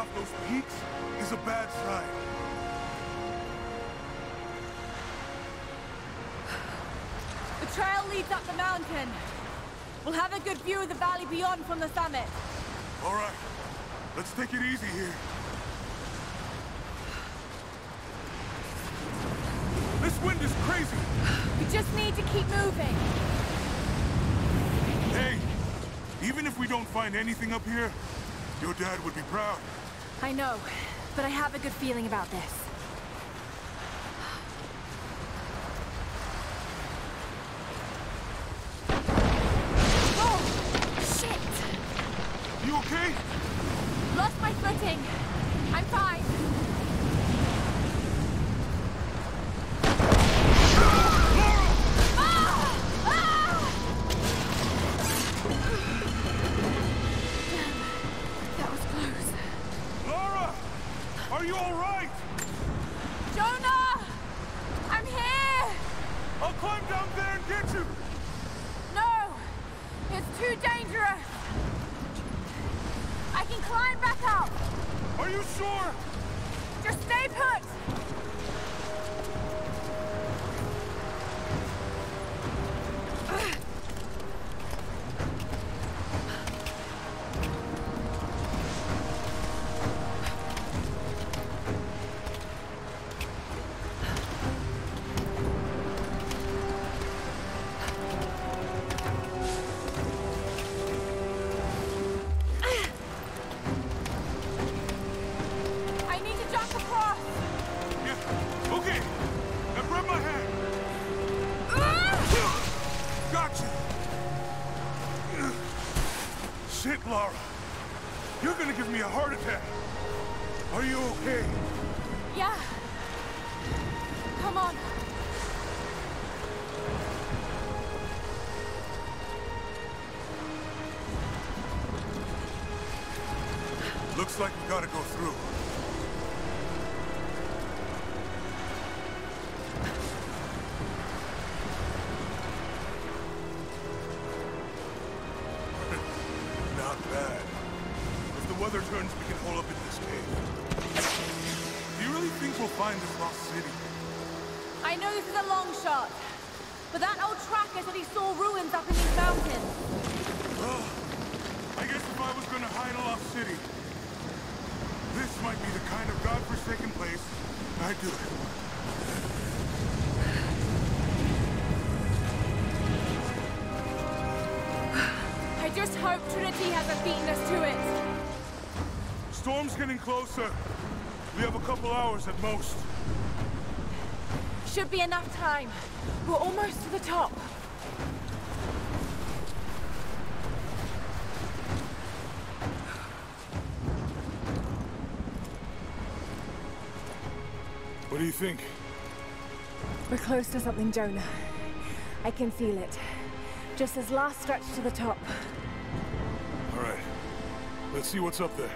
Off those peaks is a bad sign. The trail leads up the mountain. We'll have a good view of the valley beyond from the summit. All right. Let's take it easy here. This wind is crazy. We just need to keep moving. Hey, even if we don't find anything up here, your dad would be proud. I know, but I have a good feeling about this. Like we gotta go through. Getting closer. We have a couple hours at most. Should be enough time. We're almost to the top. What do you think? We're close to something, Jonah. I can feel it. Just this last stretch to the top. All right. Let's see what's up there.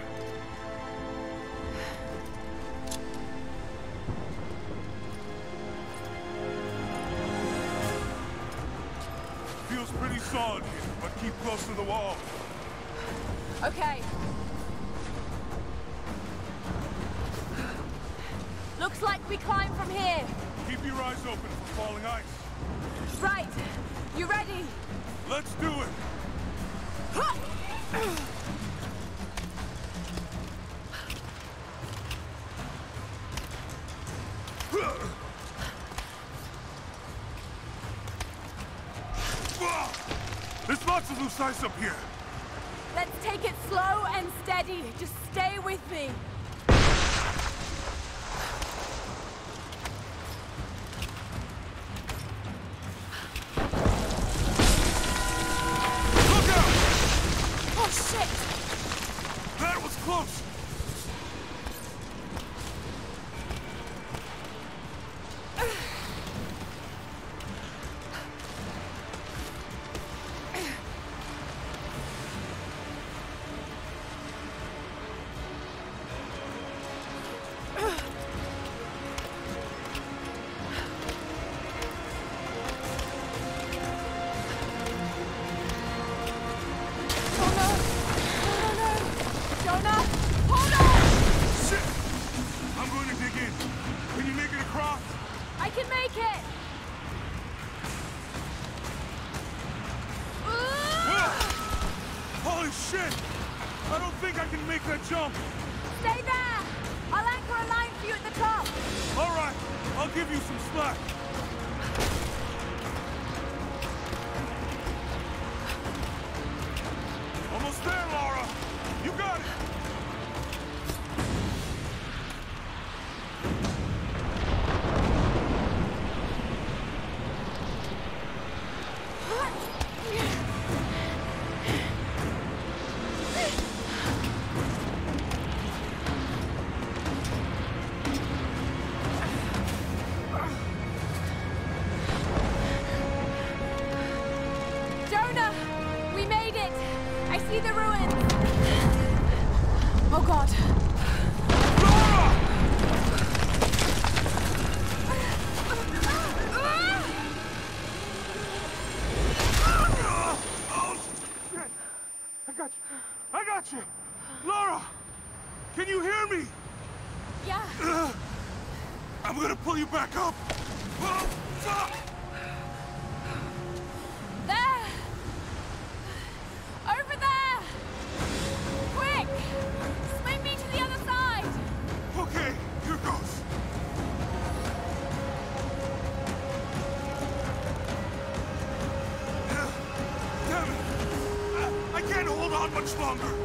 On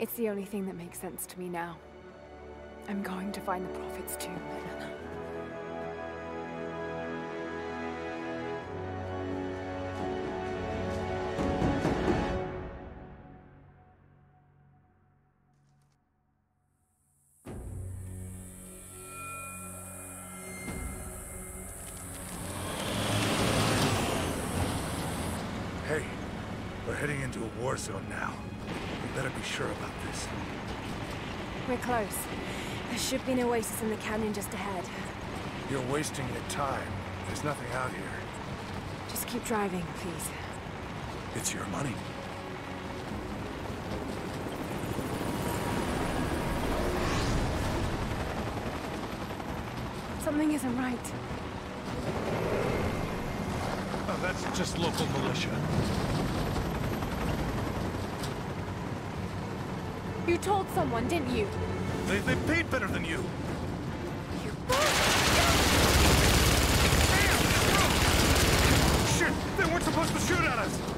It's the only thing that makes sense to me now. I'm going to find the Prophet's tomb. Hey, we're heading into a war zone now. Better be sure about this. We're close. There should be an oasis in the canyon just ahead. You're wasting your time. There's nothing out here. Just keep driving, please. It's your money. Something isn't right. Oh, that's just local militia. You told someone, didn't you? They, they paid better than you. You both... Damn! Shit! They weren't supposed to shoot at us!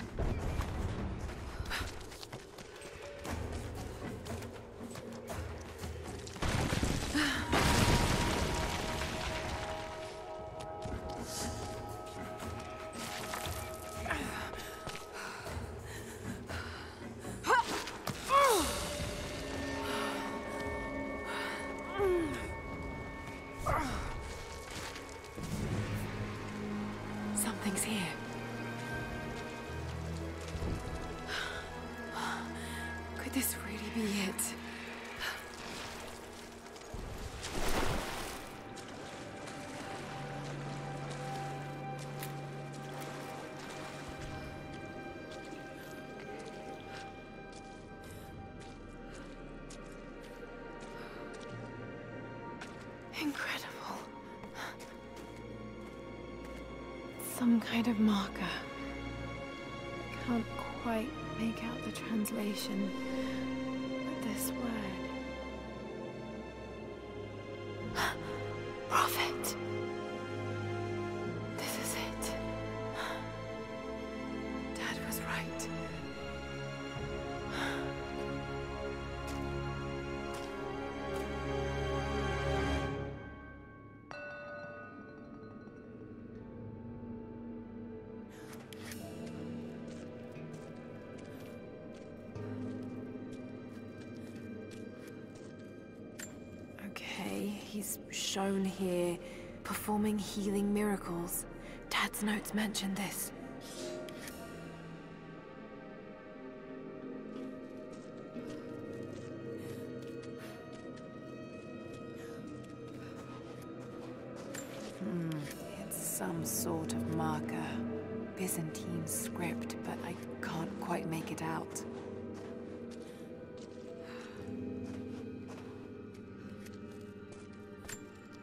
He's shown here performing healing miracles. Dad's notes mention this.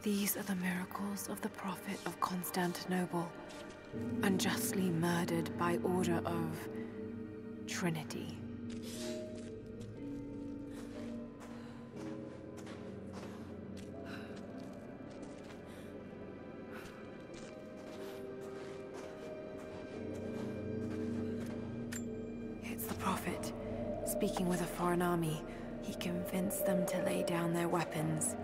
These are the miracles of the Prophet of Constantinople, unjustly murdered by order of Trinity. It's the Prophet, speaking with a foreign army. He convinced them to lay down their weapons.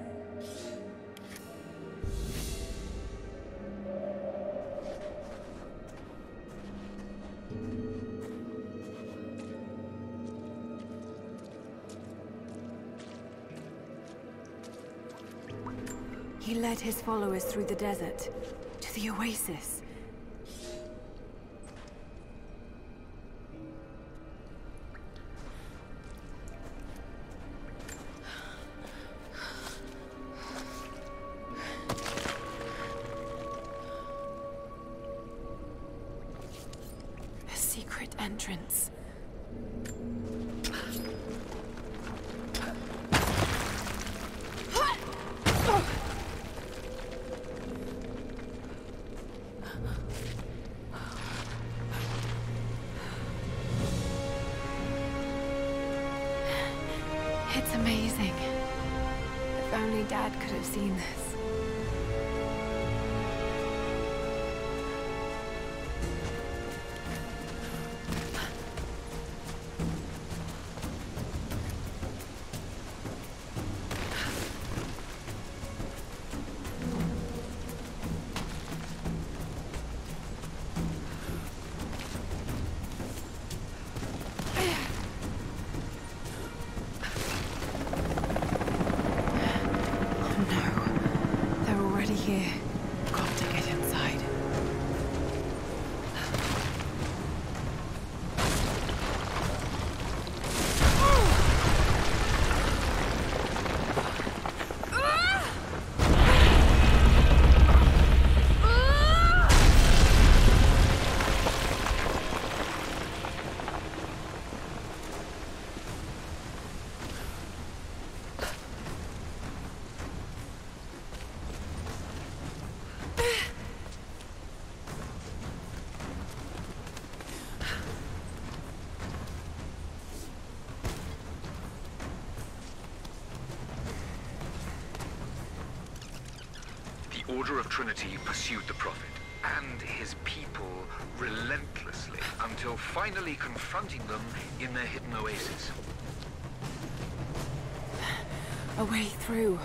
His followers through the desert to the oasis. Order of Trinity pursued the Prophet and his people relentlessly until finally confronting them in their hidden oasis. A way through.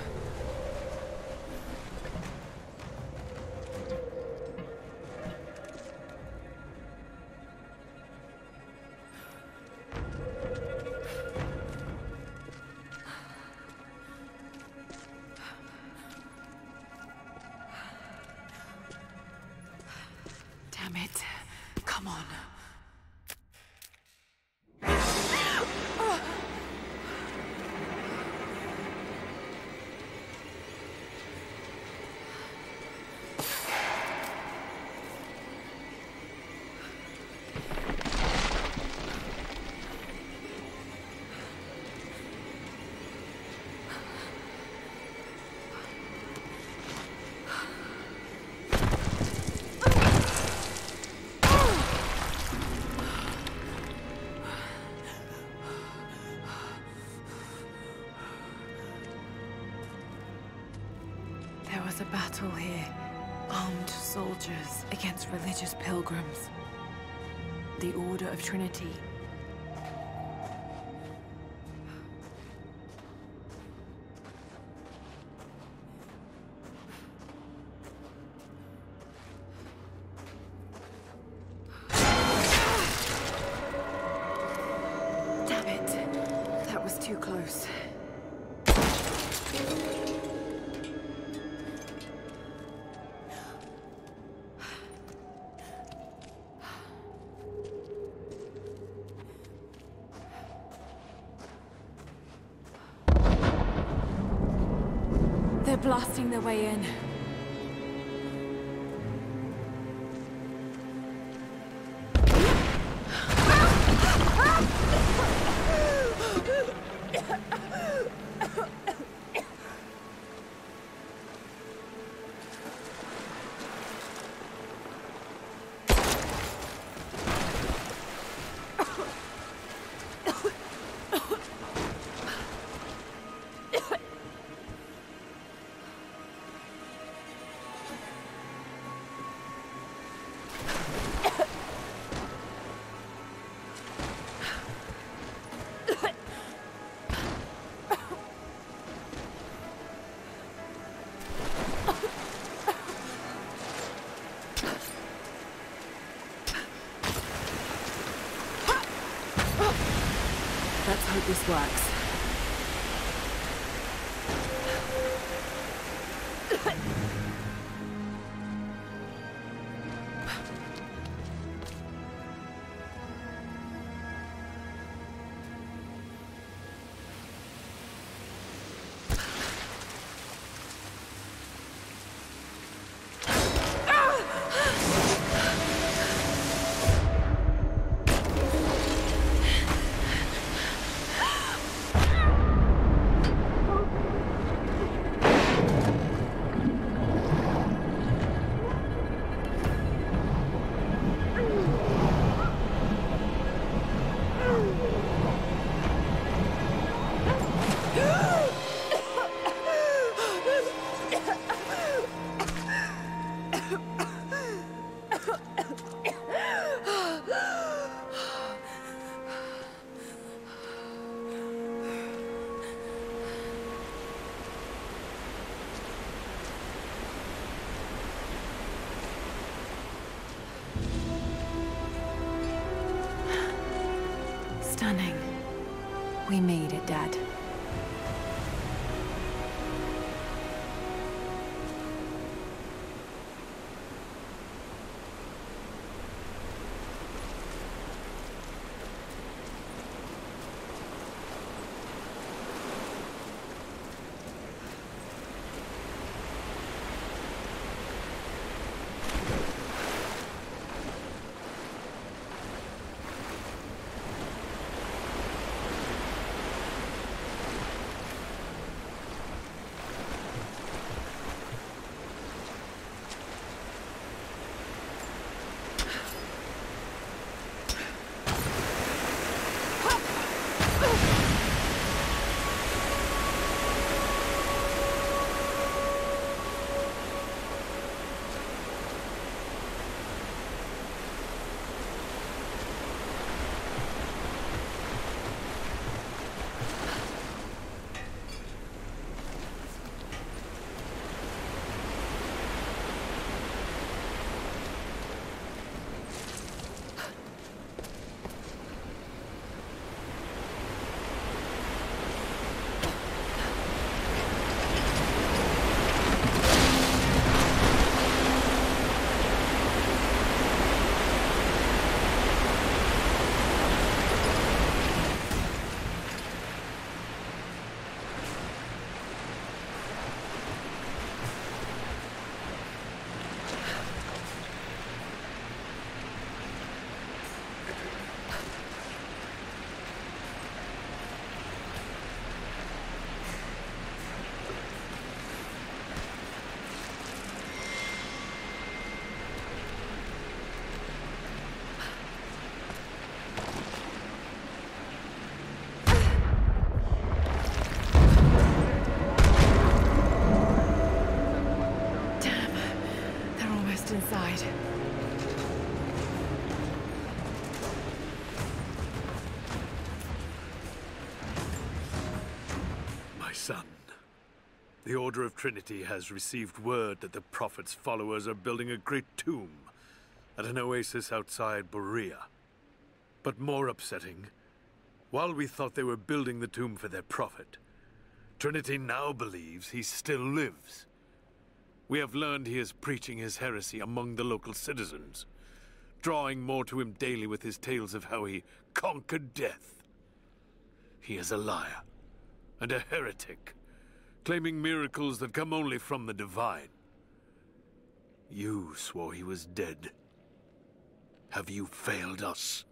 Soldiers against religious pilgrims. The Order of Trinity. Blasting their way in. Works. The Order of Trinity has received word that the Prophet's followers are building a great tomb at an oasis outside Berea. But more upsetting, while we thought they were building the tomb for their Prophet, Trinity now believes he still lives. We have learned he is preaching his heresy among the local citizens, drawing more to him daily with his tales of how he conquered death. He is a liar and a heretic, claiming miracles that come only from the divine. You swore he was dead. Have you failed us?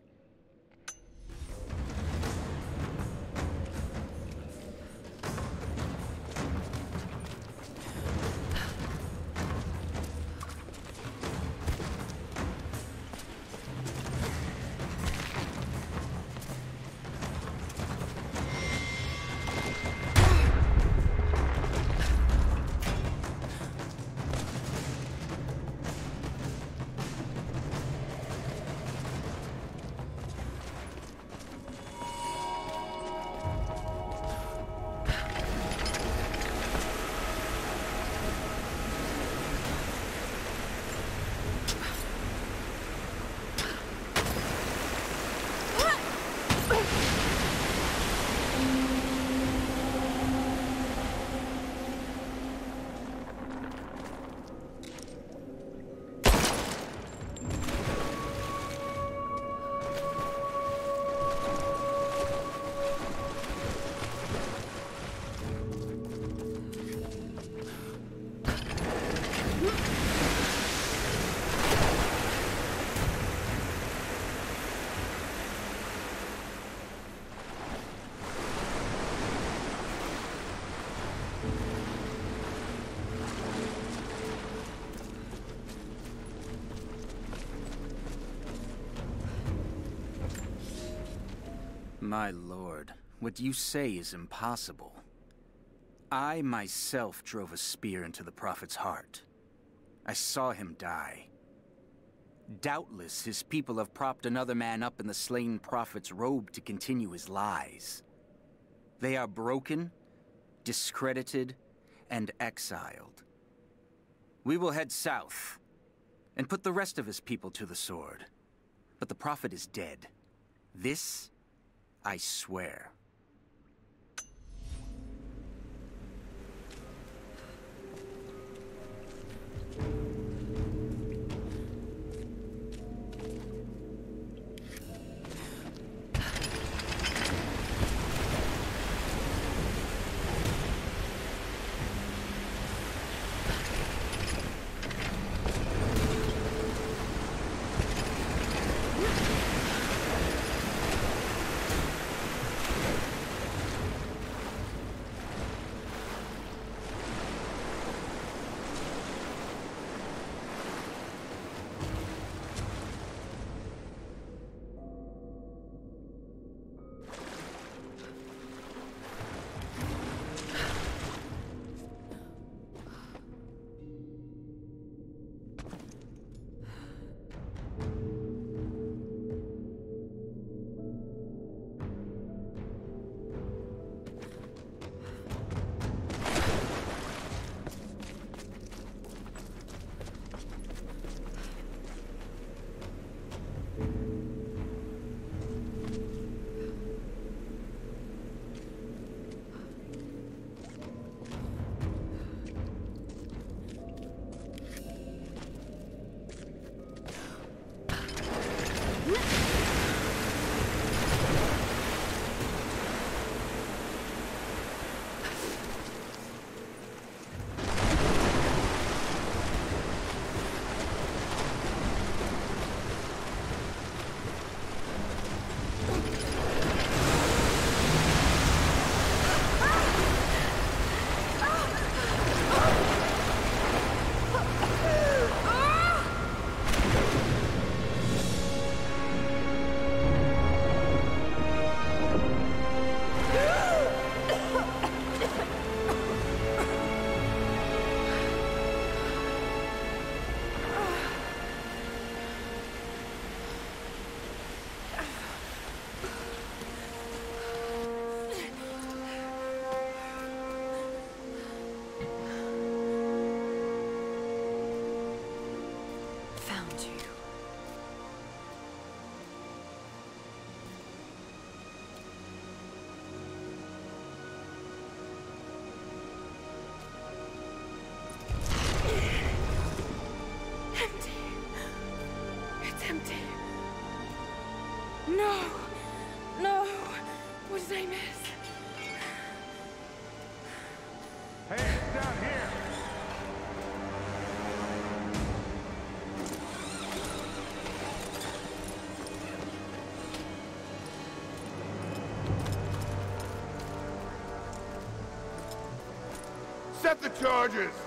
What you say is impossible. I myself drove a spear into the Prophet's heart. I saw him die. Doubtless his people have propped another man up in the slain Prophet's robe to continue his lies. They are broken, discredited, and exiled. We will head south, and put the rest of his people to the sword. But the Prophet is dead. This I swear. No! No! What did I miss? Hands down here! Set the charges!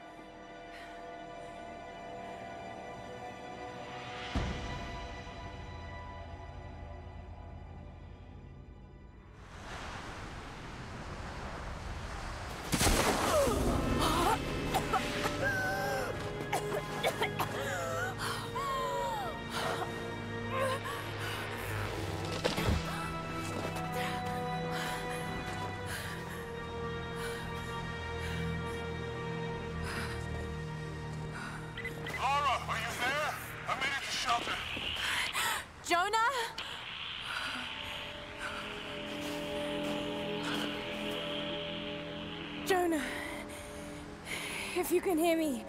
You can hear me,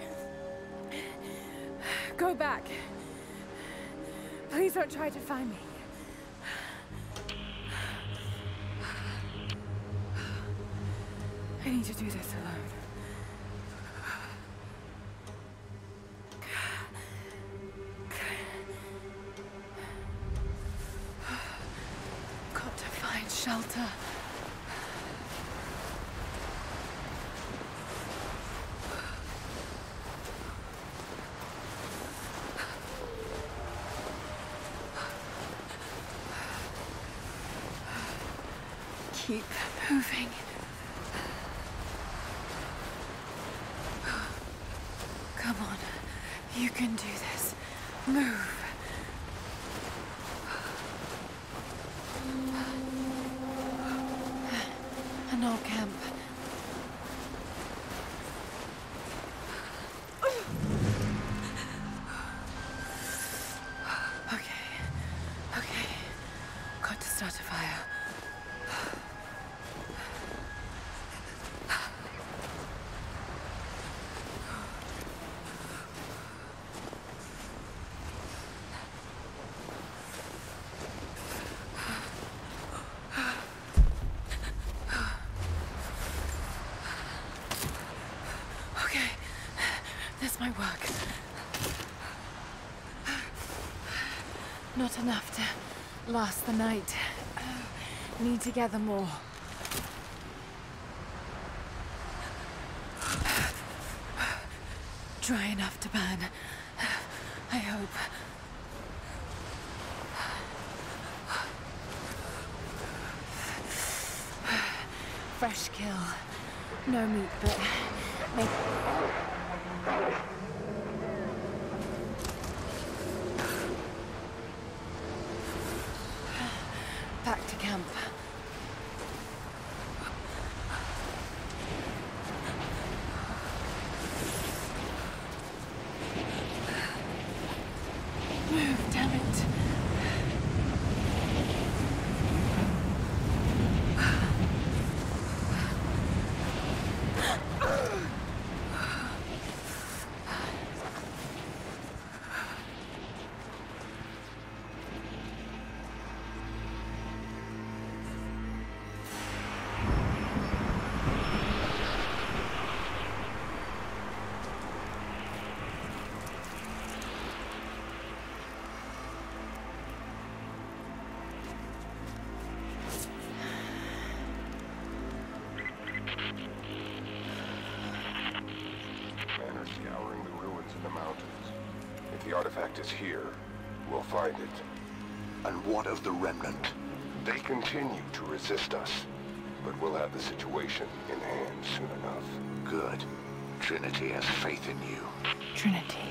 go back. Please don't try to find me. Might work. Not enough to last the night. Need to gather more. Dry enough to burn. I hope. Fresh kill. No meat, but artifact is here, we'll find it. And what of the Remnant? They continue to resist us, but we'll have the situation in hand soon enough. Good. Trinity has faith in you. Trinity.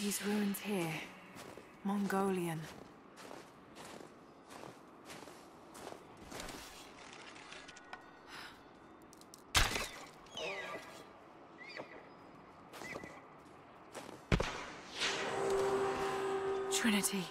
These ruins here. Mongolian. Trinity.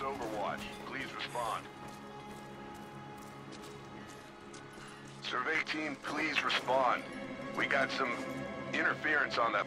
Overwatch. Please respond. Survey team, please respond. We got some interference on that.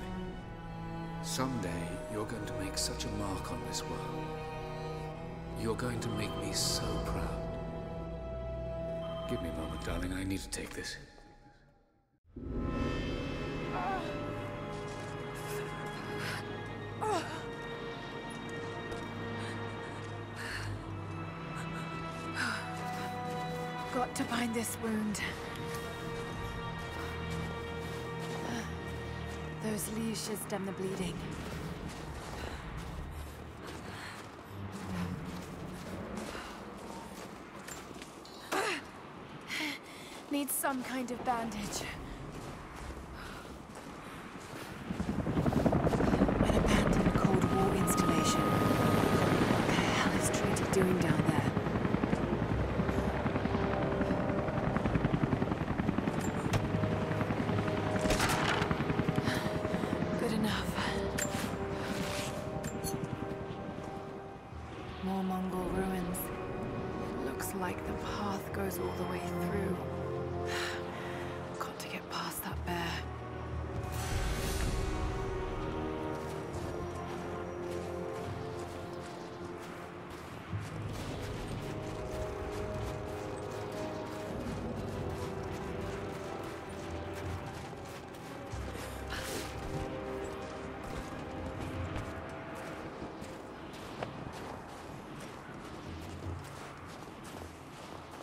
Someday, you're going to make such a mark on this world. You're going to make me so proud. Give me a moment, darling. I need to take this. Got to bind this wound. Leaves should stem the bleeding. Needs some kind of bandage.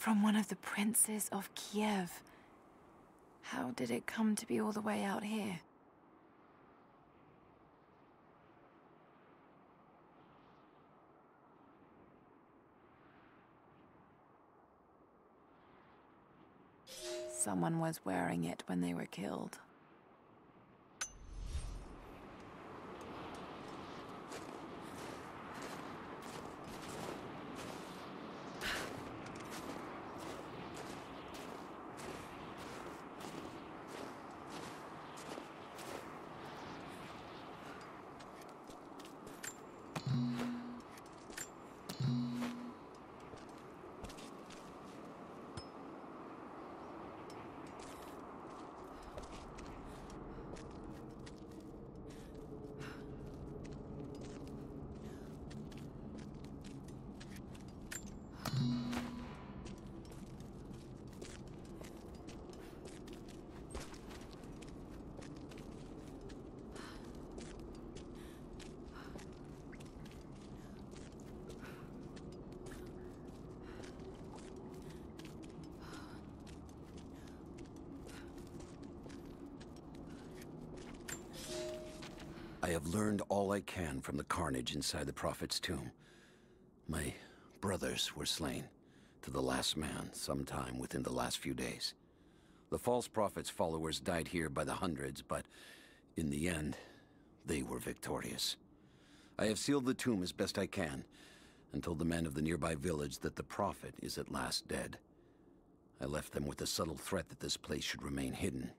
From one of the princes of Kiev. How did it come to be all the way out here? Someone was wearing it when they were killed. Learned all I can from the carnage inside the Prophet's tomb. My brothers were slain, to the last man, sometime within the last few days. The false Prophet's followers died here by the hundreds, but in the end, they were victorious. I have sealed the tomb as best I can, and told the men of the nearby village that the Prophet is at last dead. I left them with the subtle threat that this place should remain hidden.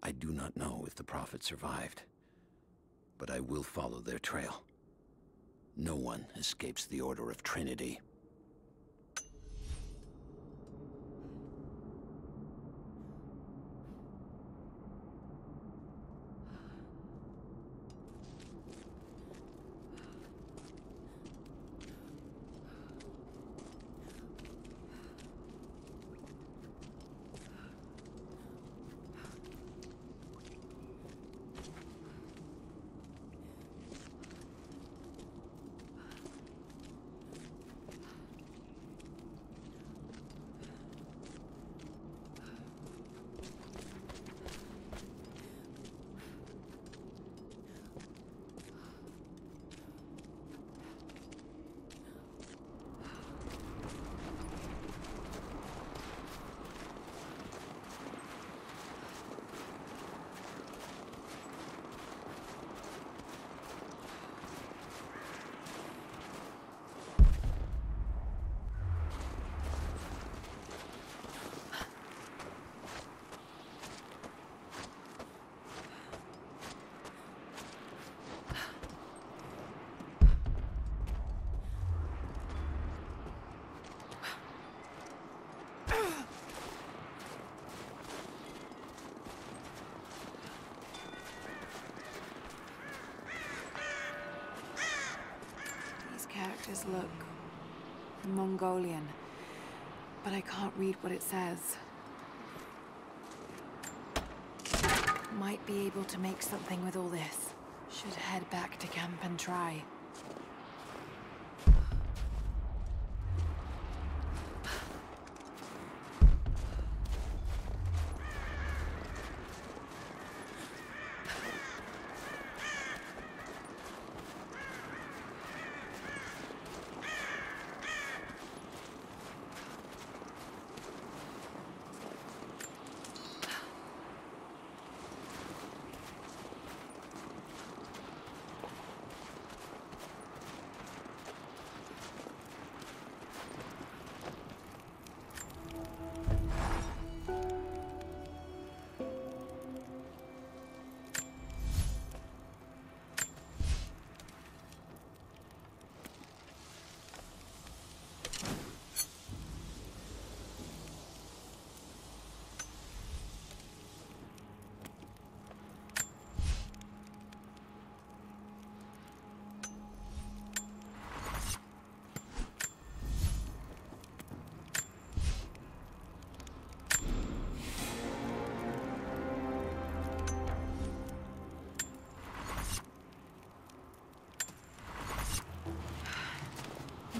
I do not know if the Prophet survived but I will follow their trail. No one escapes the Order of Trinity. Characters look Mongolian, but I can't read what it says. Might be able to make something with all this. Should head back to camp and try.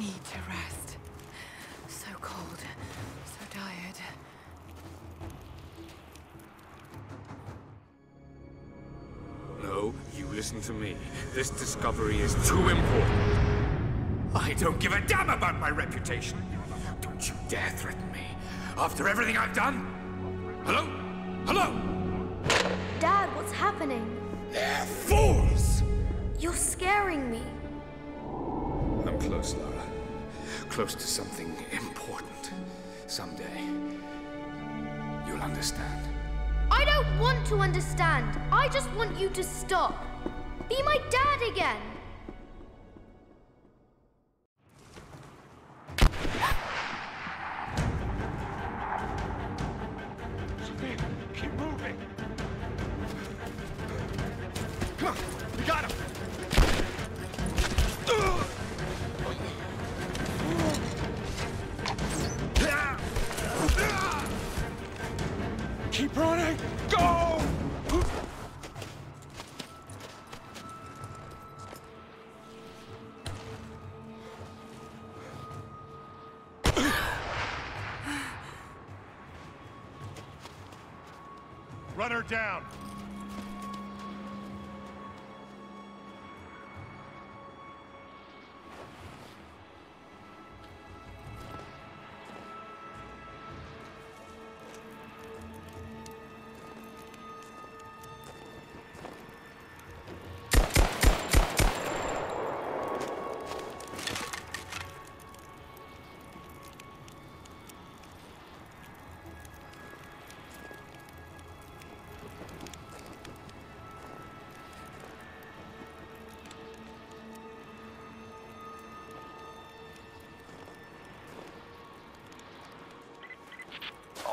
need to rest. So cold, so tired. No, you listen to me. This discovery is too important. I don't give a damn about my reputation. Don't you dare threaten me. After everything I've done? Hello? Hello? Dad, what's happening? They're fools! You're scaring me. I'm close, Lara. Close to something important. Someday, you'll understand. I don't want to understand. I just want you to stop. Be my dad again.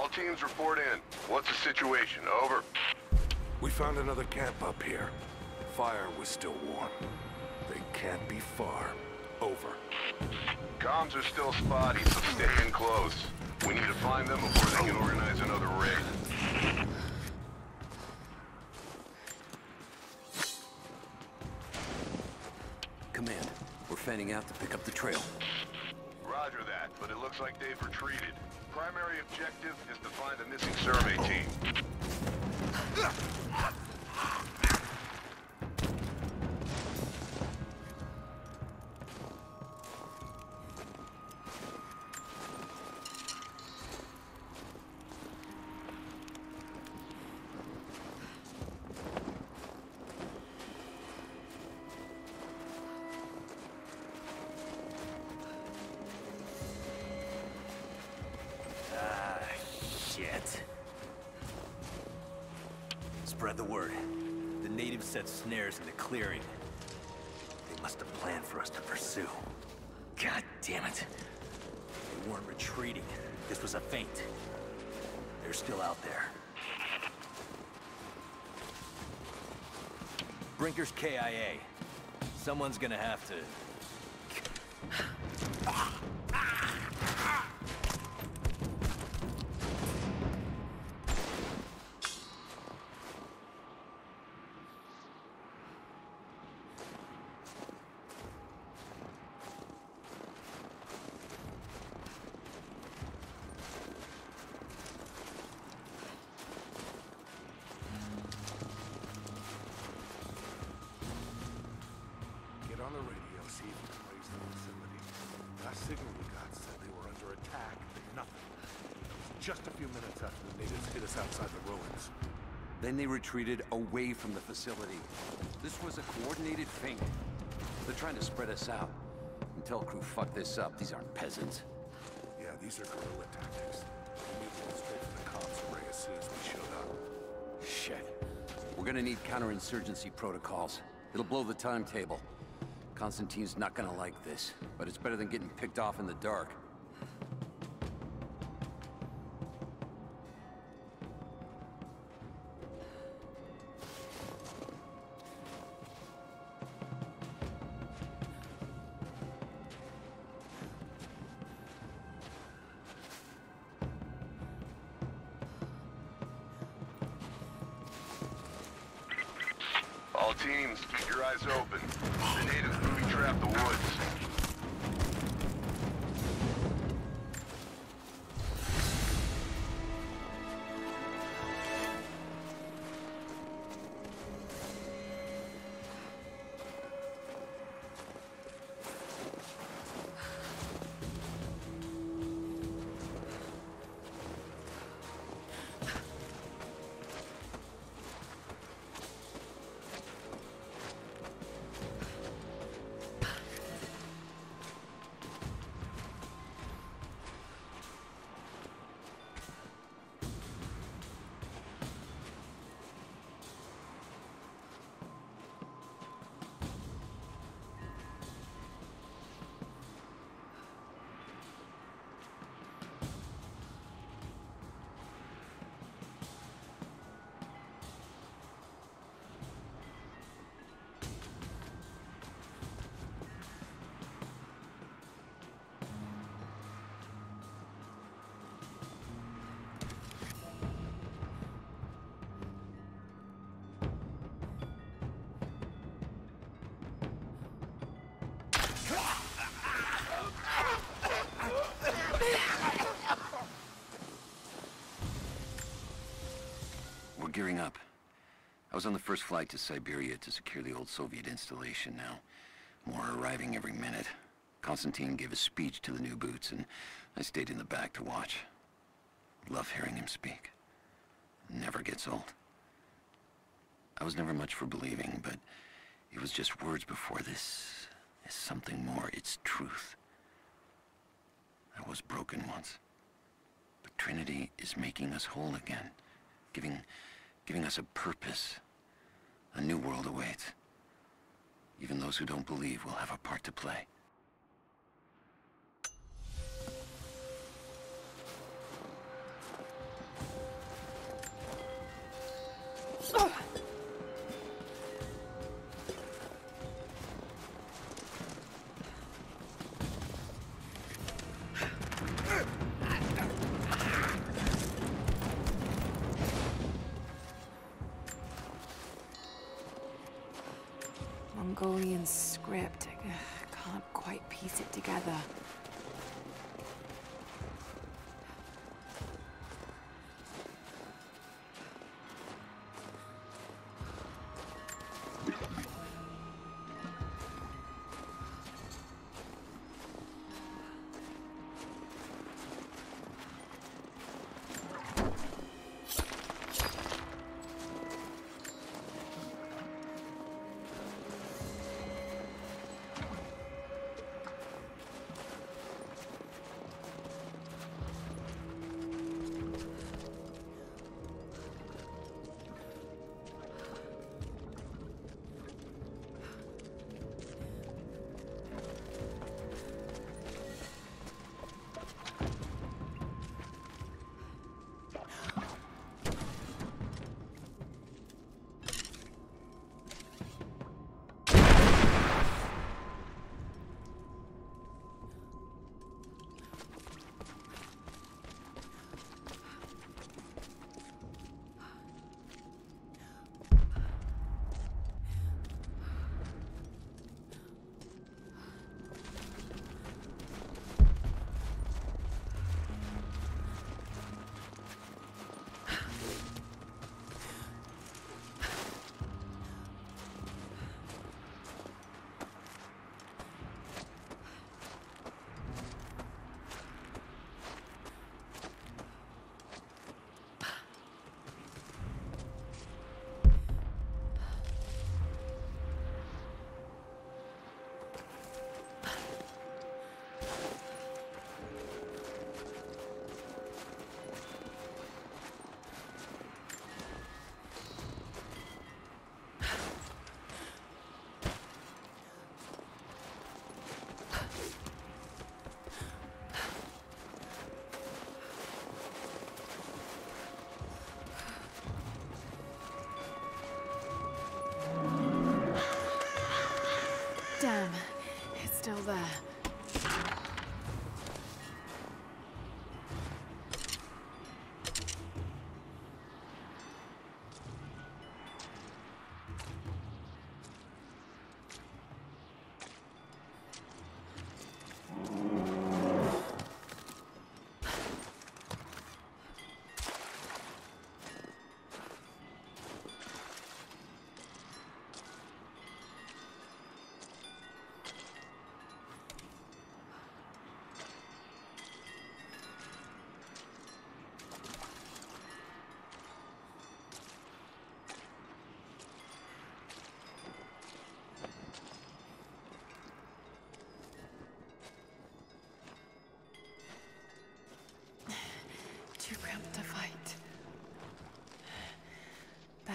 All teams report in. What's the situation? Over. We found another camp up here. Fire was still warm. They can't be far. Over. Comms are still spotty, so stay in close. We need to find them before they can organize another raid. Command, we're fanning out to pick up the trail. Roger that, but it looks like they've retreated. Primary objective is to find the missing survey team. Oh. The word. The natives set snares in the clearing. They must have planned for us to pursue. God damn it. They weren't retreating. This was a feint. They're still out there. Brinker's KIA. Someone's gonna have to... Then they retreated away from the facility. This was a coordinated feint. They're trying to spread us out. Until crew fuck this up, these aren't peasants. Yeah, these are guerrilla tactics. We need to straight for the comms array as soon as we showed up. Shit. We're gonna need counterinsurgency protocols. It'll blow the timetable. Constantine's not gonna like this, but it's better than getting picked off in the dark. Was on the first flight to Siberia to secure the old Soviet installation now. More arriving every minute. Constantine gave a speech to the new boots, and I stayed in the back to watch. Love hearing him speak. Never gets old. I was never much for believing, but it was just words before this is something more. It's truth. I was broken once. But Trinity is making us whole again. Giving, giving us a purpose. A new world awaits. Even those who don't believe will have a part to play. Damn, it's still there.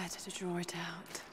Better to draw it out.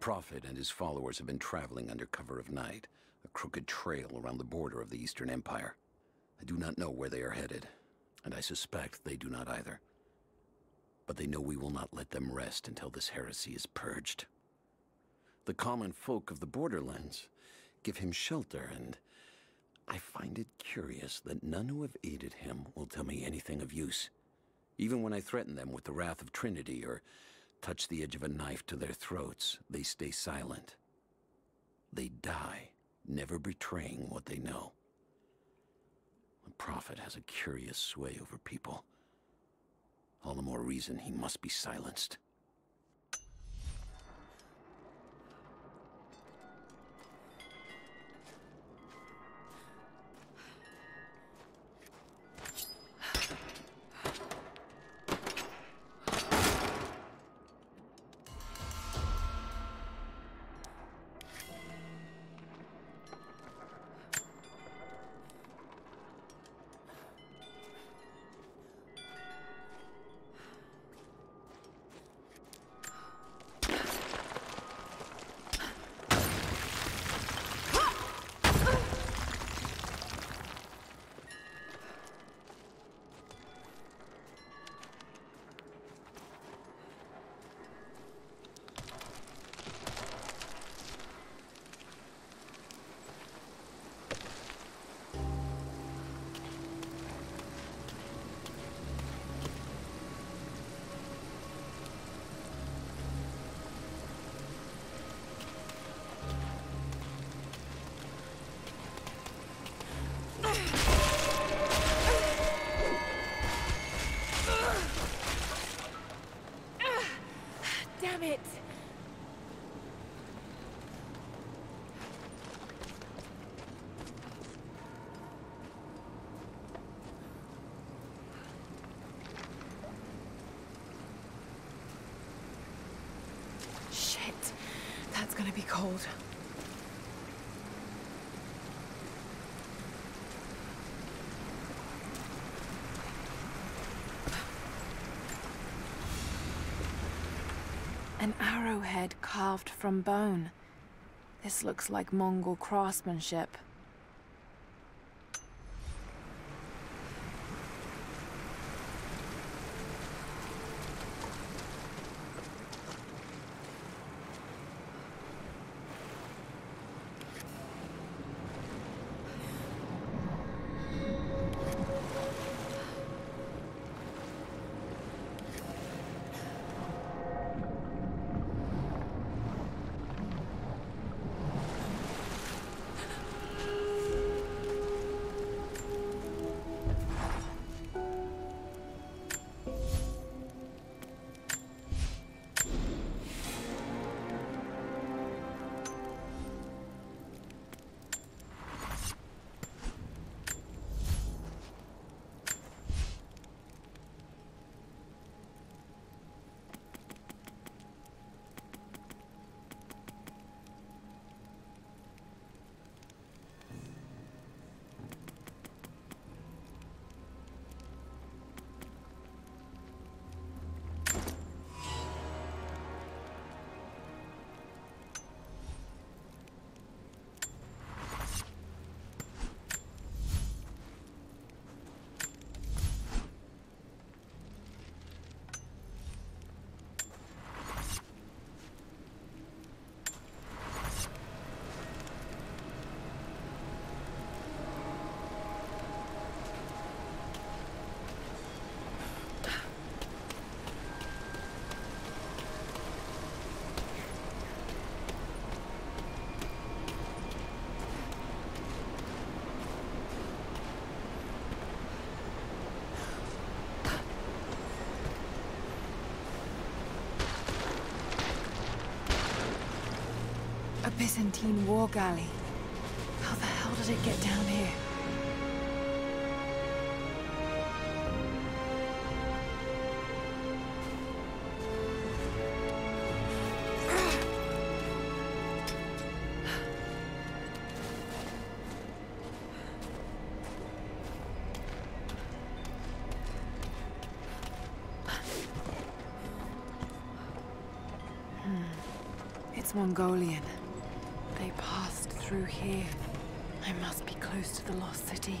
Prophet and his followers have been traveling under cover of night, a crooked trail around the border of the Eastern Empire. I do not know where they are headed, and I suspect they do not either. But they know we will not let them rest until this heresy is purged. The common folk of the borderlands give him shelter, and I find it curious that none who have aided him will tell me anything of use. Even when I threaten them with the wrath of Trinity or touch the edge of a knife to their throats, they stay silent. They die, never betraying what they know. The Prophet has a curious sway over people. All the more reason he must be silenced. Gonna be cold. An arrowhead carved from bone. This looks like Mongol craftsmanship. Byzantine war galley. How the hell did it get down here? Hmm. It's Mongolian. Through here. I must be close to the lost city.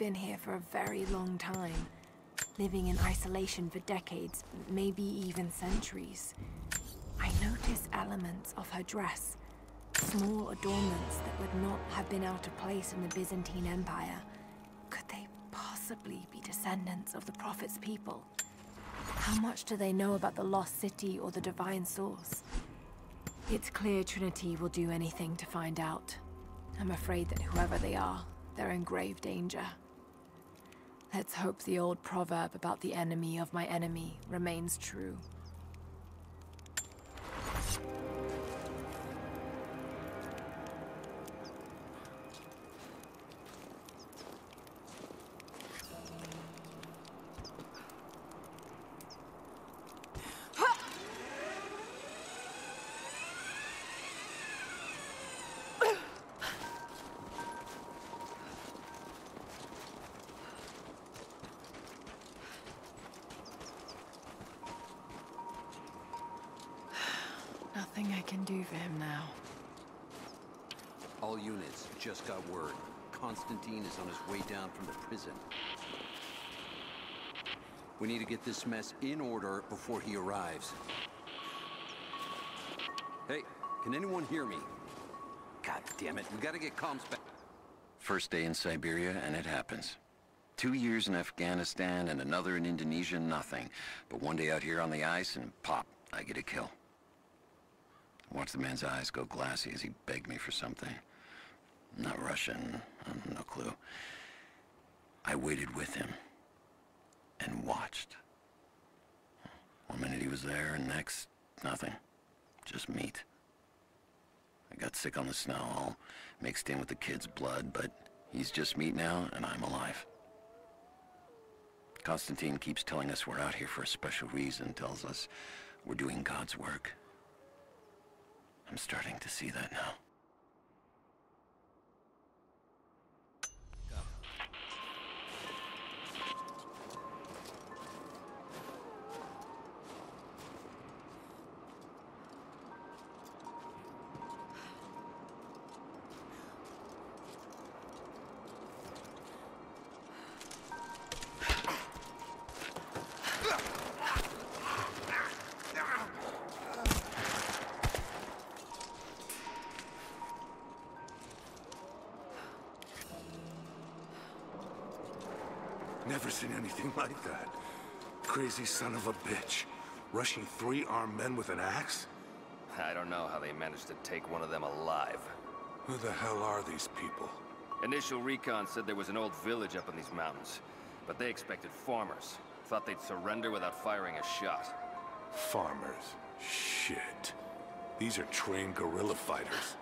Been here for a very long time, living in isolation for decades, maybe even centuries. I notice elements of her dress, small adornments that would not have been out of place in the Byzantine Empire. Could they possibly be descendants of the Prophet's people? How much do they know about the Lost City or the Divine Source? It's clear Trinity will do anything to find out. I'm afraid that whoever they are, they're in grave danger. Let's hope the old proverb about the enemy of my enemy remains true. Nothing I can do for him now. All units, just got word. Constantine is on his way down from the prison. We need to get this mess in order before he arrives. Hey, can anyone hear me? God damn it, we gotta get comms back. First day in Siberia, and it happens. Two years in Afghanistan and another in Indonesia, nothing. But one day out here on the ice, and pop, I get a kill. Watch the man's eyes go glassy as he begged me for something. Not Russian, no clue. I waited with him and watched. One minute he was there, and next, nothing. Just meat. I got sick on the snow, all mixed in with the kid's blood, but he's just meat now, and I'm alive. Constantine keeps telling us we're out here for a special reason, tells us we're doing God's work. I'm starting to see that now. Anything like that. Crazy son of a bitch. Rushing three armed men with an axe? I don't know how they managed to take one of them alive. Who the hell are these people? Initial recon said there was an old village up in these mountains, but they expected farmers. Thought they'd surrender without firing a shot. Farmers. Shit. These are trained guerrilla fighters.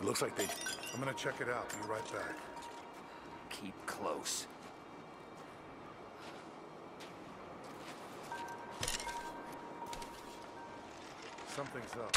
It looks like they... I'm gonna check it out. Be right back. Keep close. Something's up.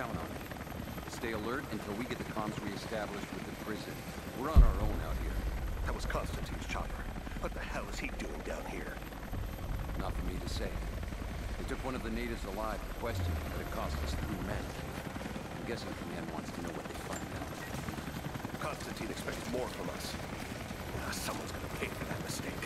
Count on it. Stay alert until we get the comms reestablished with the prison. We're on our own out here. That was Constantine's chopper. What the hell is he doing down here? Not for me to say. They took one of the natives alive to question him, but it cost us three men. I'm guessing Command wants to know what they find out. Constantine expects more from us. Ah, someone's gonna pay for that mistake.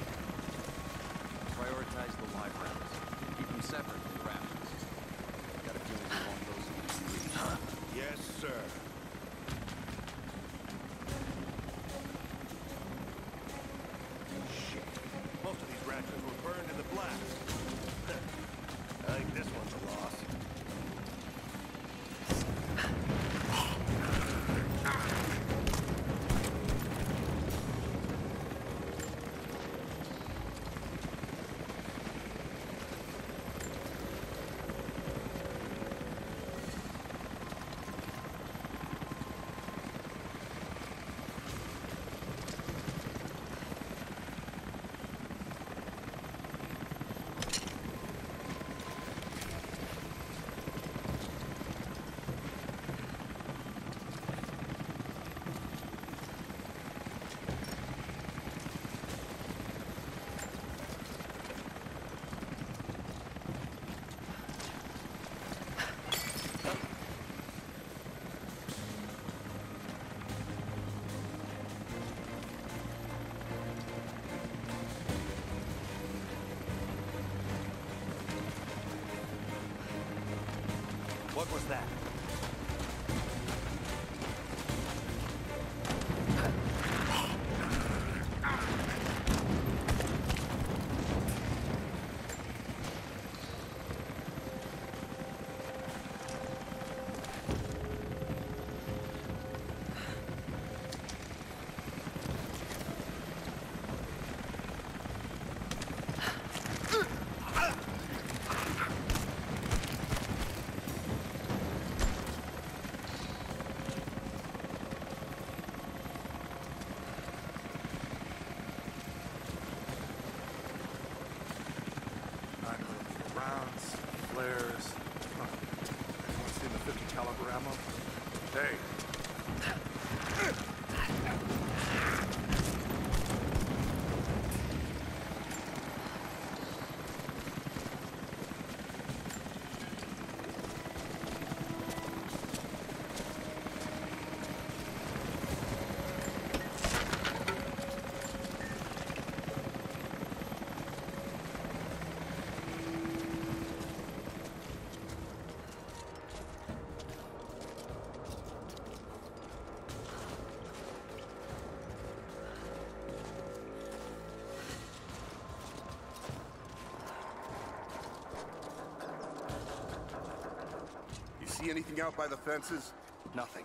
See anything out by the fences? Nothing.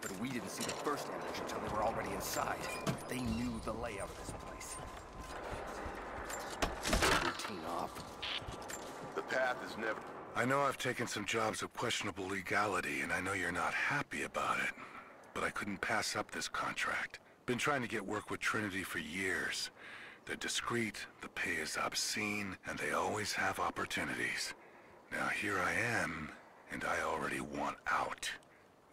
But we didn't see the first ambush until they were already inside. They knew the layout of this place. Routine off. The path is never... I know I've taken some jobs of questionable legality, and I know you're not happy about it. But I couldn't pass up this contract. Been trying to get work with Trinity for years. They're discreet, the pay is obscene, and they always have opportunities. Now here I am, and I already want out.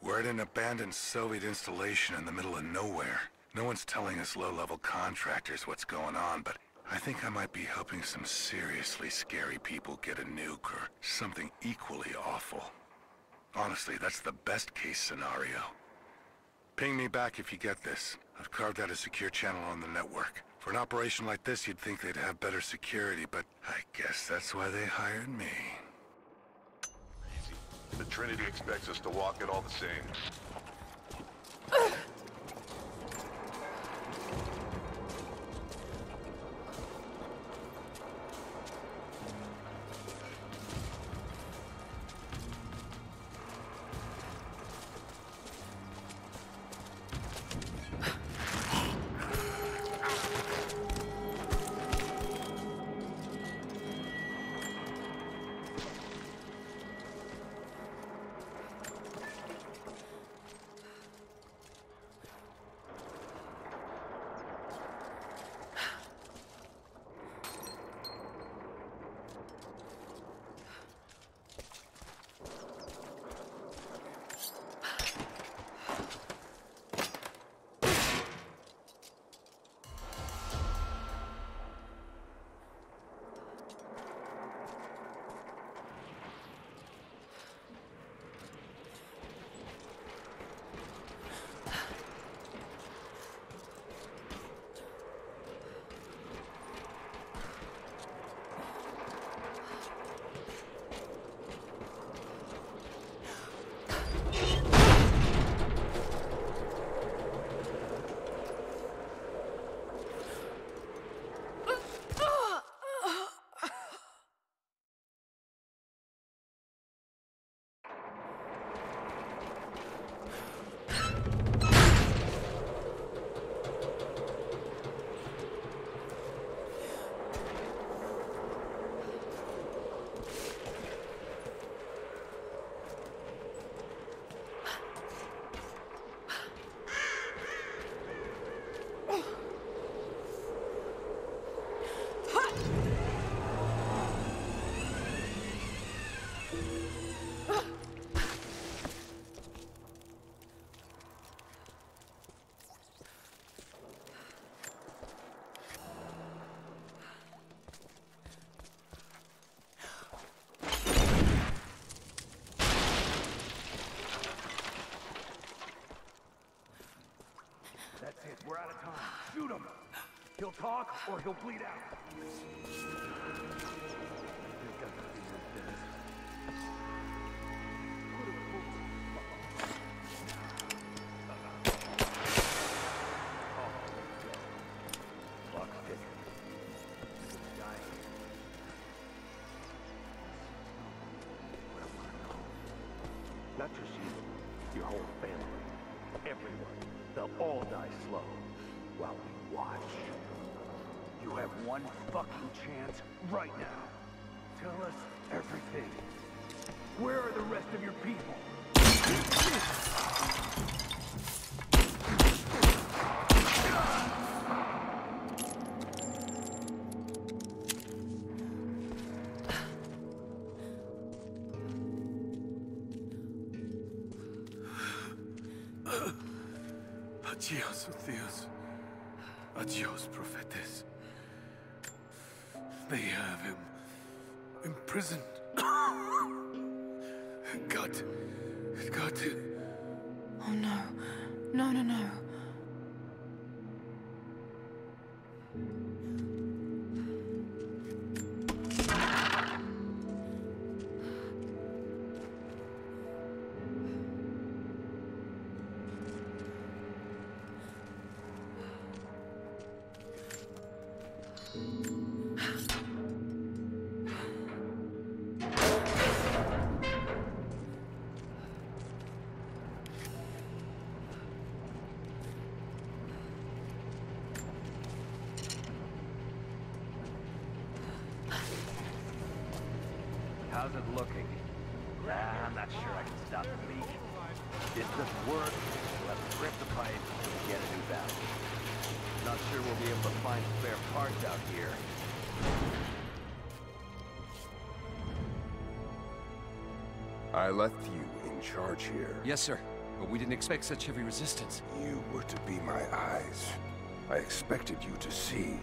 We're at an abandoned Soviet installation in the middle of nowhere. No one's telling us low-level contractors what's going on, but I think I might be helping some seriously scary people get a nuke or something equally awful. Honestly, that's the best case scenario. Ping me back if you get this. I've carved out a secure channel on the network. For an operation like this, you'd think they'd have better security, but I guess that's why they hired me. The Trinity expects us to walk it all the same. Talk or he'll bleed out. Not just you, your whole family, everyone. They'll all die one fucking chance right now. Tell us everything. Where are the rest of your people? Adios, Theos. Adios, Prophetes. They have him imprisoned. How's it looking? Nah, I'm not sure I can stop the leak. This doesn't work. We'll have to rip the pipe and get a new valve. Not sure we'll be able to find spare parts out here. I left you in charge here. Yes, sir. But we didn't expect such heavy resistance. You were to be my eyes. I expected you to see.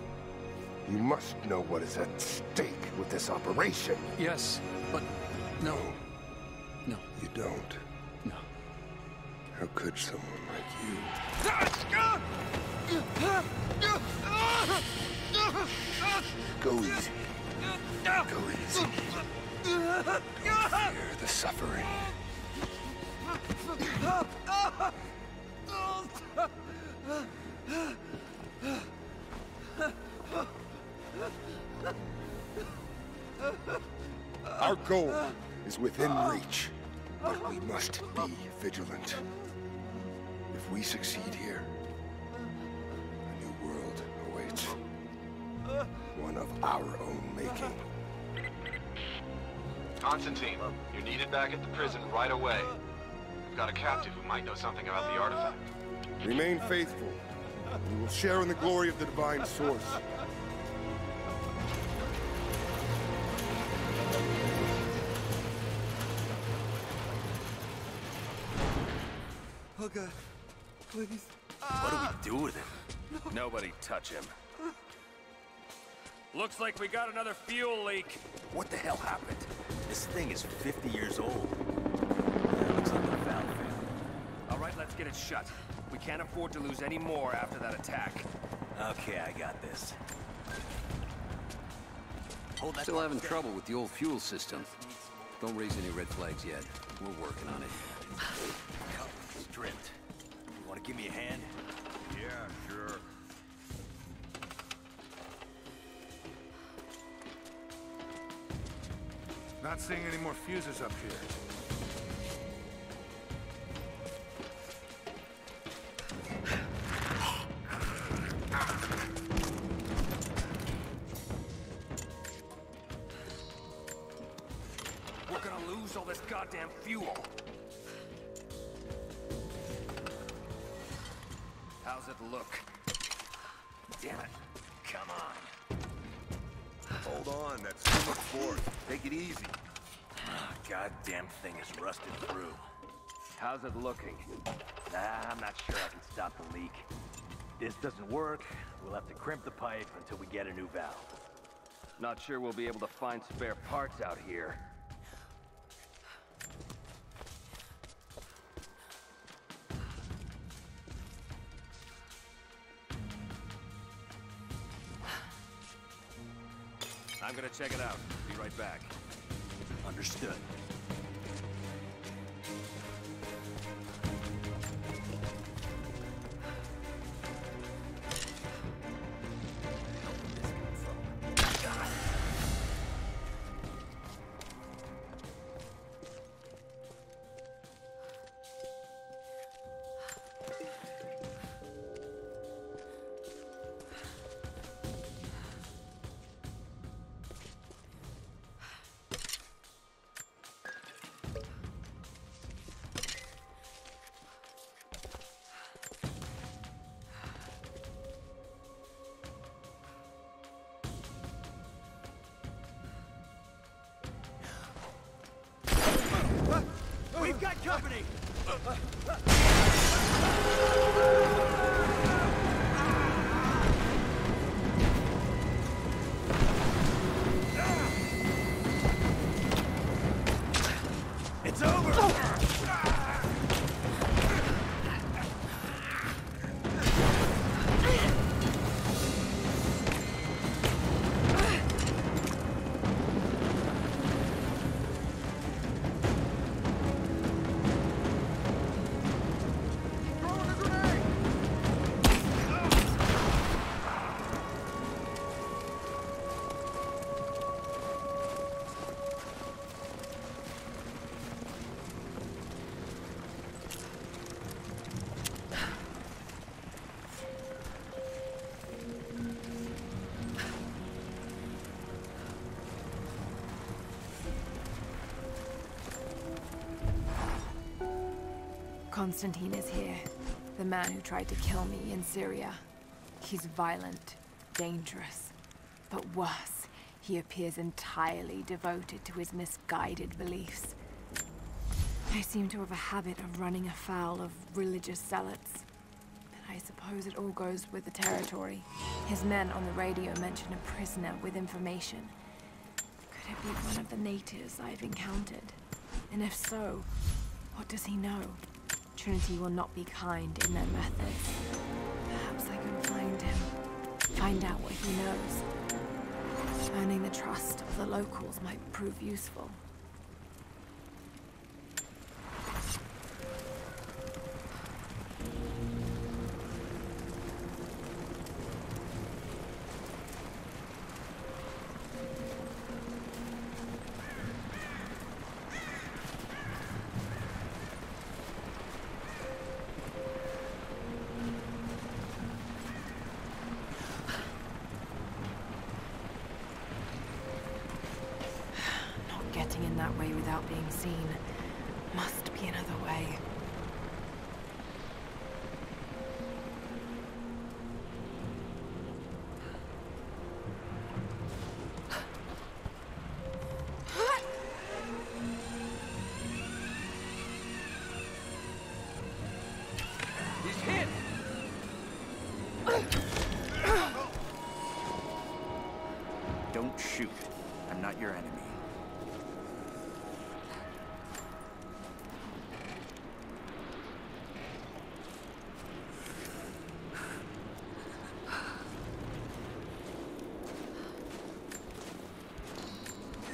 You must know what is at stake with this operation. Yes, but no. No. You don't? No. How could someone like you? Go easy. Go easy. Don't fear the suffering. Goal is within reach, but we must be vigilant. If we succeed here, a new world awaits. One of our own making. Constantine, you're needed back at the prison right away. We've got a captive who might know something about the artifact. Remain faithful. We will share in the glory of the Divine Source. Please. What do we do with him? Nobody touch him. Looks like we got another fuel leak. What the hell happened? This thing is 50 years old. Yeah, looks like the valve failed. All right, let's get it shut. We can't afford to lose any more after that attack. Okay, I got this. Hold that Still having trouble with the old fuel system. Don't raise any red flags yet. We're working on it. Stripped. Want to give me a hand? Yeah, sure. Not seeing any more fuses up here. We're gonna lose all this goddamn fuel. How's it look? Damn it. Come on. Hold on, that's too much force. Take it easy. Ah, Goddamn thing is rusted through. How's it looking? Nah, I'm not sure I can stop the leak. This doesn't work. We'll have to crimp the pipe until we get a new valve. Not sure we'll be able to find spare parts out here. I'm gonna check it out. Be right back. Understood. Company! Constantine is here. The man who tried to kill me in Syria. He's violent, dangerous, but worse, he appears entirely devoted to his misguided beliefs. They seem to have a habit of running afoul of religious zealots. But I suppose it all goes with the territory. His men on the radio mention a prisoner with information. Could it be one of the natives I've encountered? And if so, what does he know? Trinity will not be kind in their methods. Perhaps I can find him. Find out what he knows. Earning the trust of the locals might prove useful.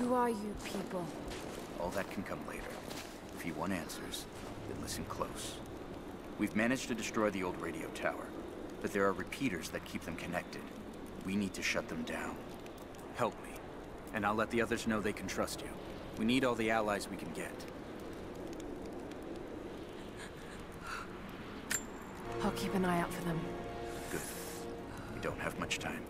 Who are you people? All that can come later. If you want answers, then listen close. We've managed to destroy the old radio tower, but there are repeaters that keep them connected. We need to shut them down. Help me, and I'll let the others know they can trust you. We need all the allies we can get. I'll keep an eye out for them. Good. We don't have much time.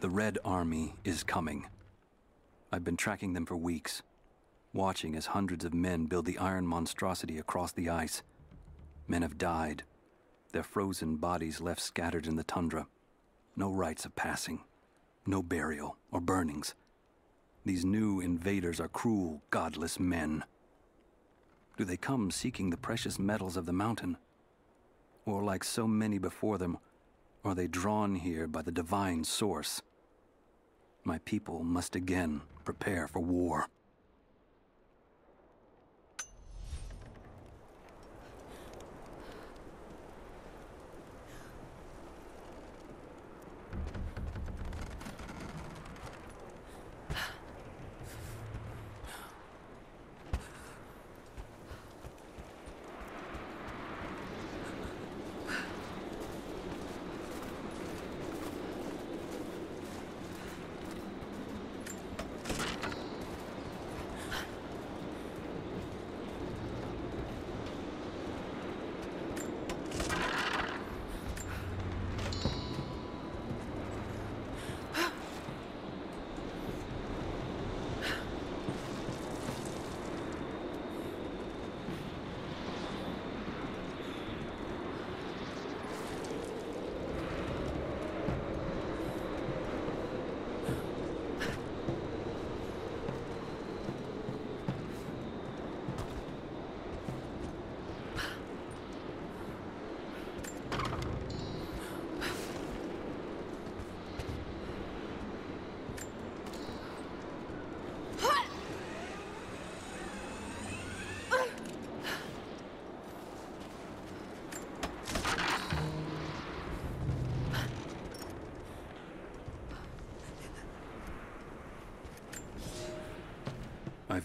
The Red Army is coming. I've been tracking them for weeks, watching as hundreds of men build the iron monstrosity across the ice. Men have died, their frozen bodies left scattered in the tundra. No rites of passing, no burial or burnings. These new invaders are cruel, godless men. Do they come seeking the precious metals of the mountain? Or, like so many before them, are they drawn here by the divine source? My people must again prepare for war.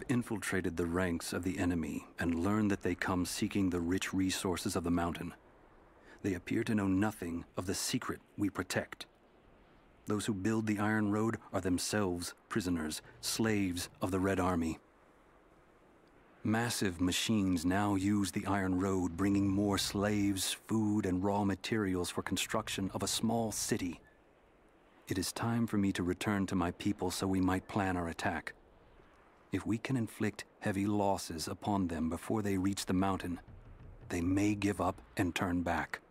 Infiltrated the ranks of the enemy and learned that they come seeking the rich resources of the mountain. They appear to know nothing of the secret we protect. Those who build the Iron Road are themselves prisoners, slaves of the Red Army. Massive machines now use the Iron Road, bringing more slaves, food, and raw materials for construction of a small city. It is time for me to return to my people so we might plan our attack. If we can inflict heavy losses upon them before they reach the mountain, they may give up and turn back.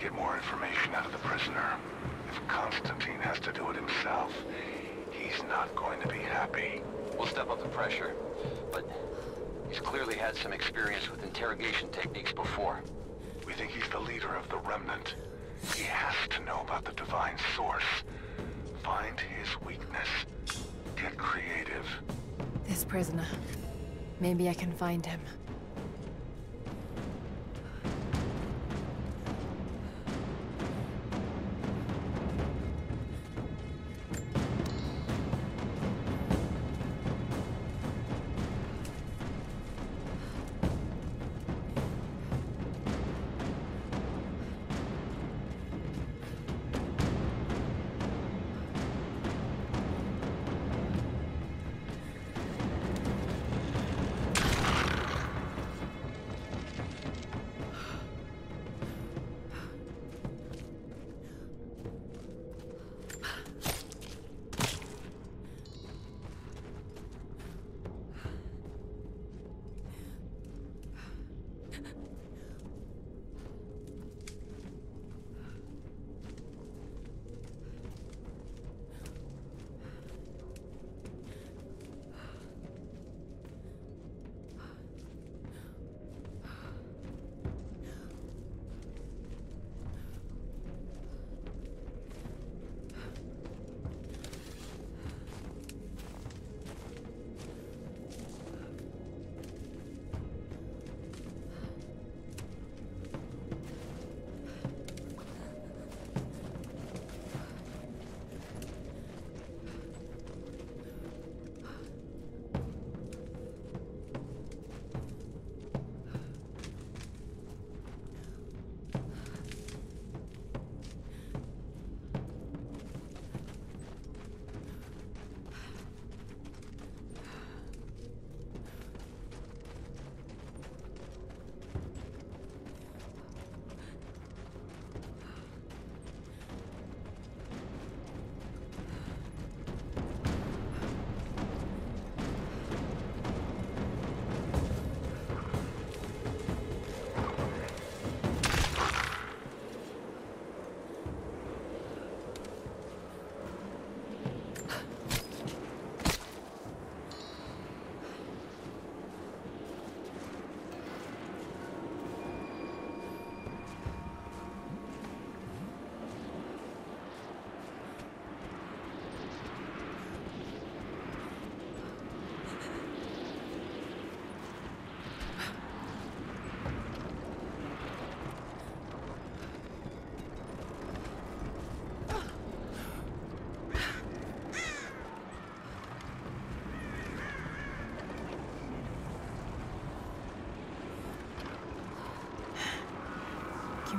Get more information out of the prisoner. If Constantine has to do it himself, he's not going to be happy. We'll step up the pressure, but he's clearly had some experience with interrogation techniques before. We think he's the leader of the Remnant. He has to know about the Divine Source. Find his weakness. Get creative. This prisoner. Maybe I can find him.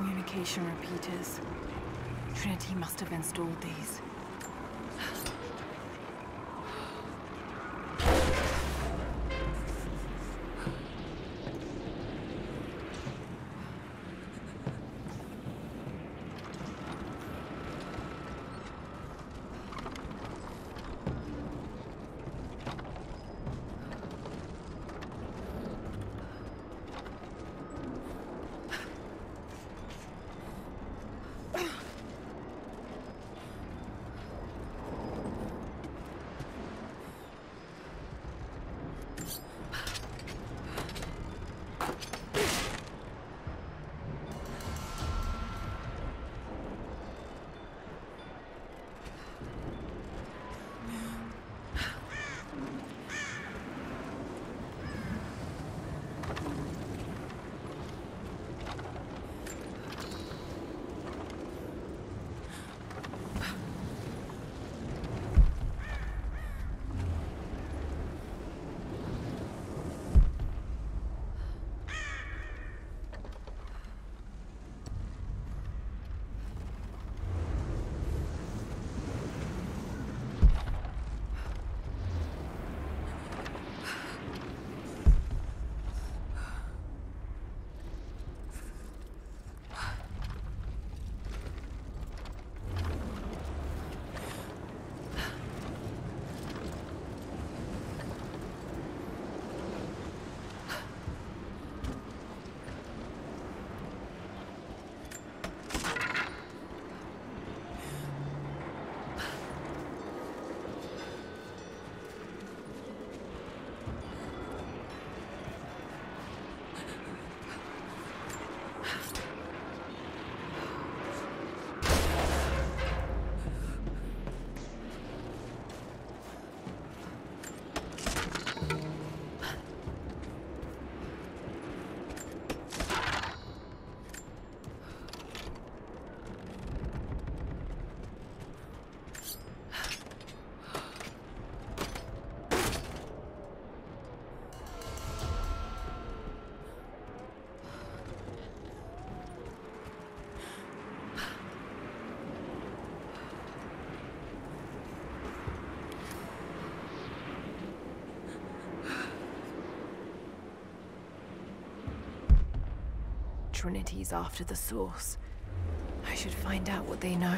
Communication repeaters. Trinity must have installed these. Trinity's after the source. I should find out what they know.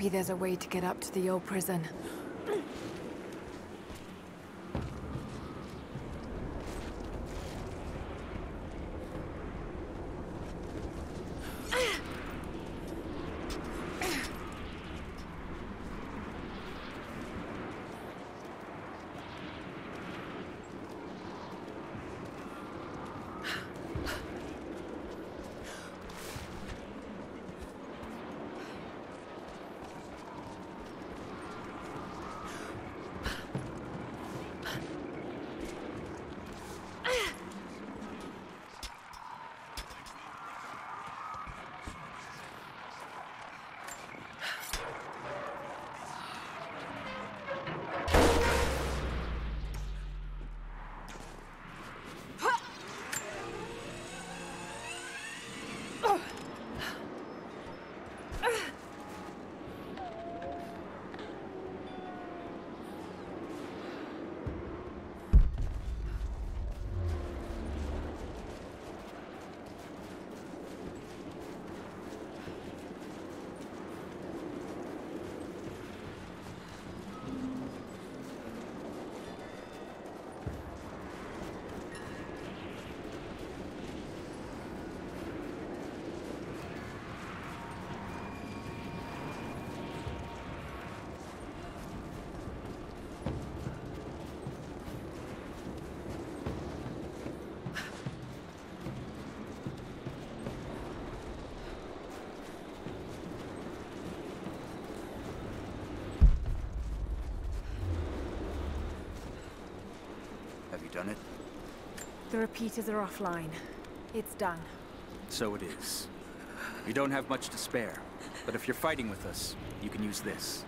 Maybe there's a way to get up to the old prison. Done it? The repeaters are offline. It's done. So it is. You don't have much to spare, but if you're fighting with us, you can use this.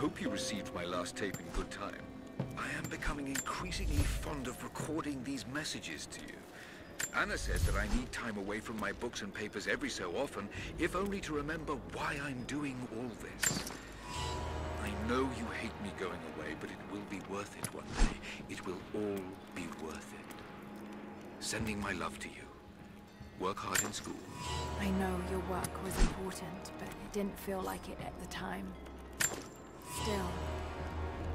Hope you received my last tape in good time. I am becoming increasingly fond of recording these messages to you. Ana says that I need time away from my books and papers every so often, if only to remember why I'm doing all this. I know you hate me going away, but it will be worth it one day. It will all be worth it. Sending my love to you. Work hard in school. I know your work was important, but it didn't feel like it at the time.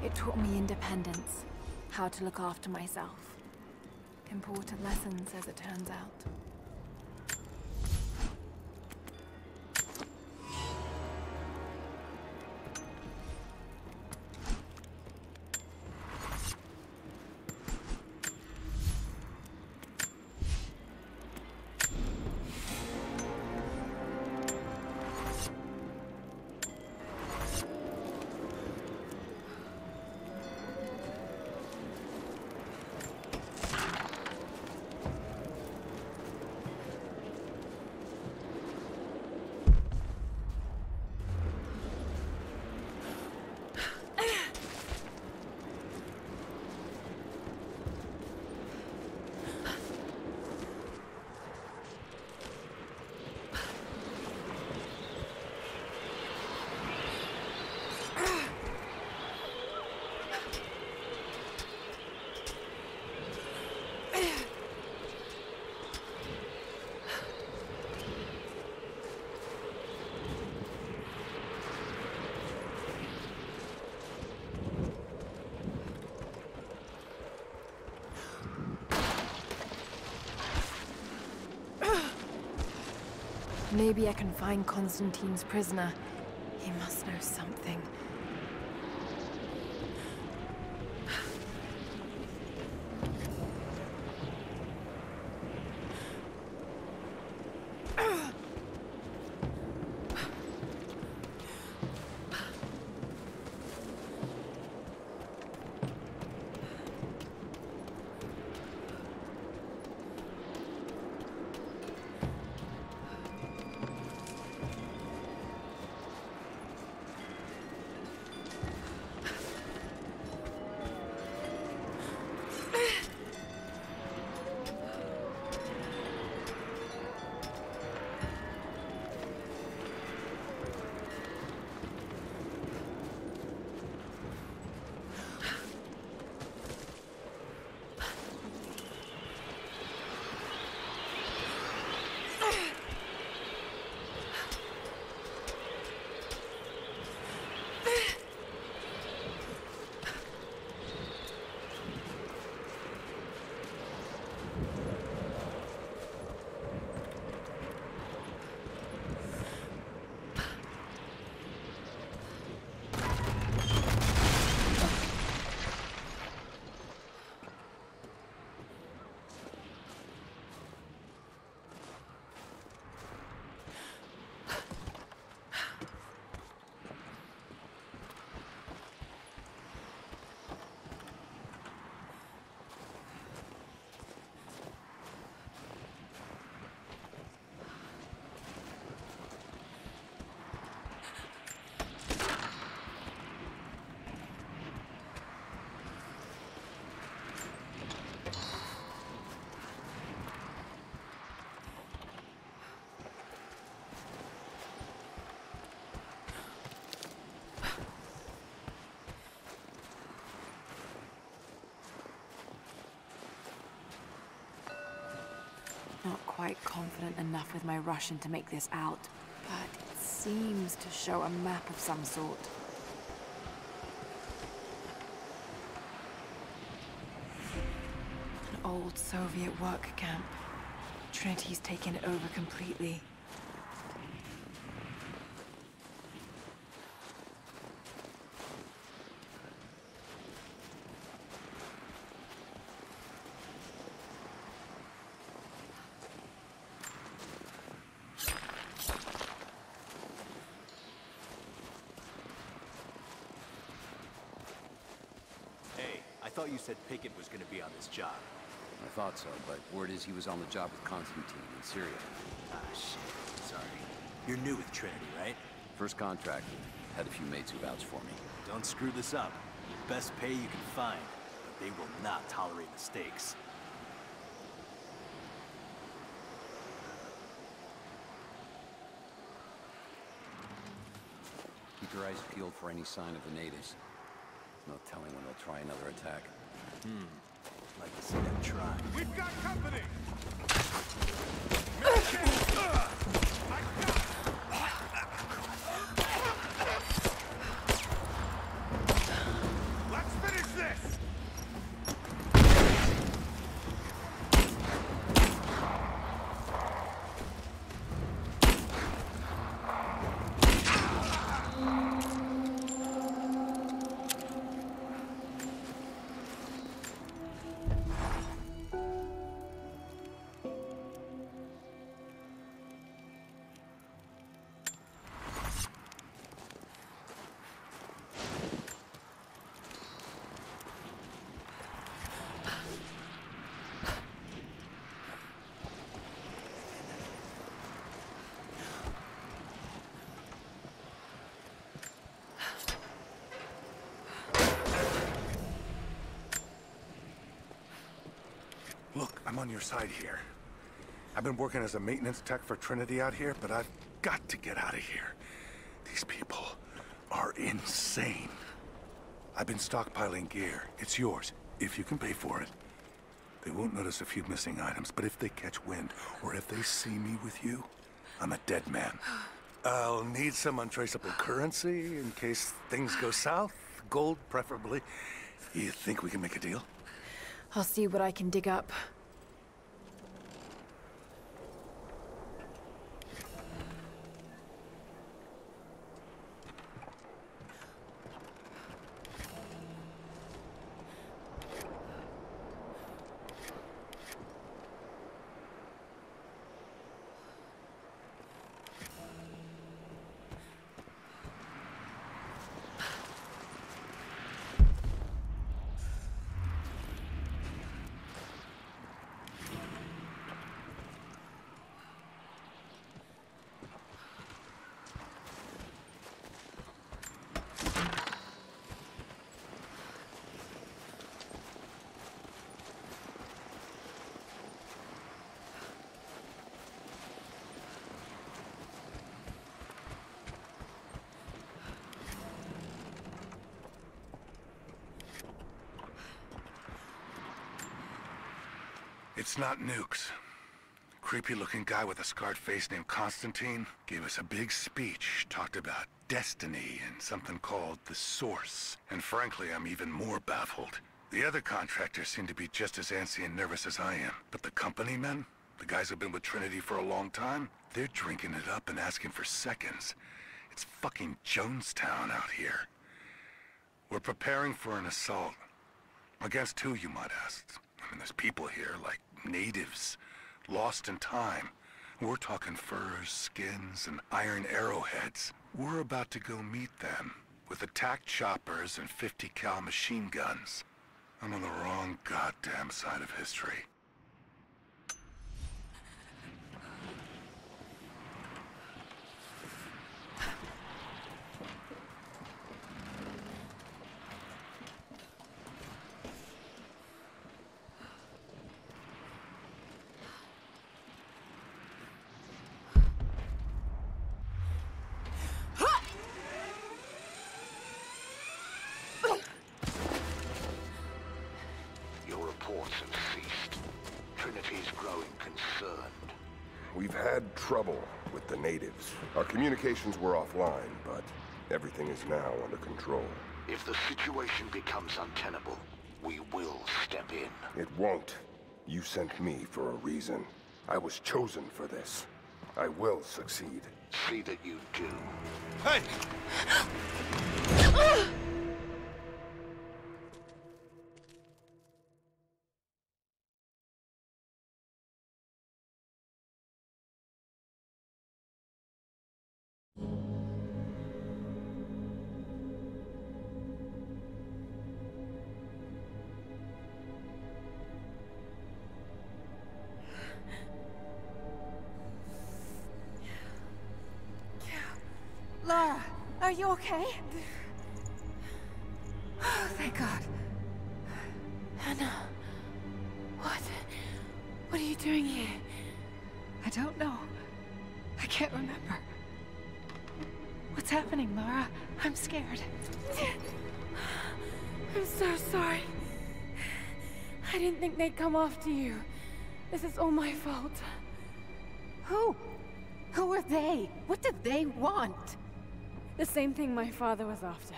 It taught me independence, how to look after myself. Important lessons, as it turns out. Maybe I can find Constantine's prisoner. Not quite confident enough with my Russian to make this out, but it seems to show a map of some sort. An old Soviet work camp. Trinity's taken it over completely. Hey, I thought you said Pickett was gonna be on this job. I thought so, but word is he was on the job with Constantine in Syria. Ah, shit. Sorry. You're new with Trinity, right? First contract. Had a few mates who vouched for me. Don't screw this up. Best pay you can find, but they will not tolerate mistakes. Keep your eyes peeled for any sign of the natives. No telling when they'll try another attack. Hmm. Like to see them try. We've got company! I'm on your side here. I've been working as a maintenance tech for Trinity out here, but I've got to get out of here. These people are insane. I've been stockpiling gear. It's yours, if you can pay for it. They won't notice a few missing items, but if they catch wind, or if they see me with you, I'm a dead man. I'll need some untraceable currency in case things go south. Gold, preferably. You think we can make a deal? I'll see what I can dig up. It's not nukes. Creepy-looking guy with a scarred face named Constantine gave us a big speech, talked about destiny and something called the Source. And frankly, I'm even more baffled. The other contractors seem to be just as antsy and nervous as I am. But the company men, the guys who've been with Trinity for a long time, they're drinking it up and asking for seconds. It's fucking Jonestown out here. We're preparing for an assault. Against who, you might ask? I mean, there's people here, like natives, lost in time. We're talking furs, skins, and iron arrowheads. We're about to go meet them with attack choppers and 50 cal machine guns. I'm on the wrong goddamn side of history. Concerned. We've had trouble with the natives. Our communications were offline, but everything is now under control. If the situation becomes untenable, we will step in. It won't. You sent me for a reason. I was chosen for this. I will succeed. See that you do. Hey! Ah! Okay? Oh, thank God. Ana, what? What are you doing here? I don't know. I can't remember. What's happening, Lara? I'm scared. I'm so sorry. I didn't think they'd come after you. This is all my fault. Who? Who are they? What did they want? The same thing my father was after.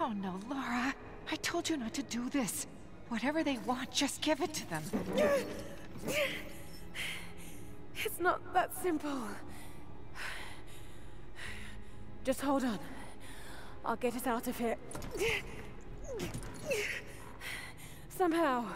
Oh no, Lara. I told you not to do this. Whatever they want, just give it to them. It's not that simple. Just hold on. I'll get us out of here. Somehow.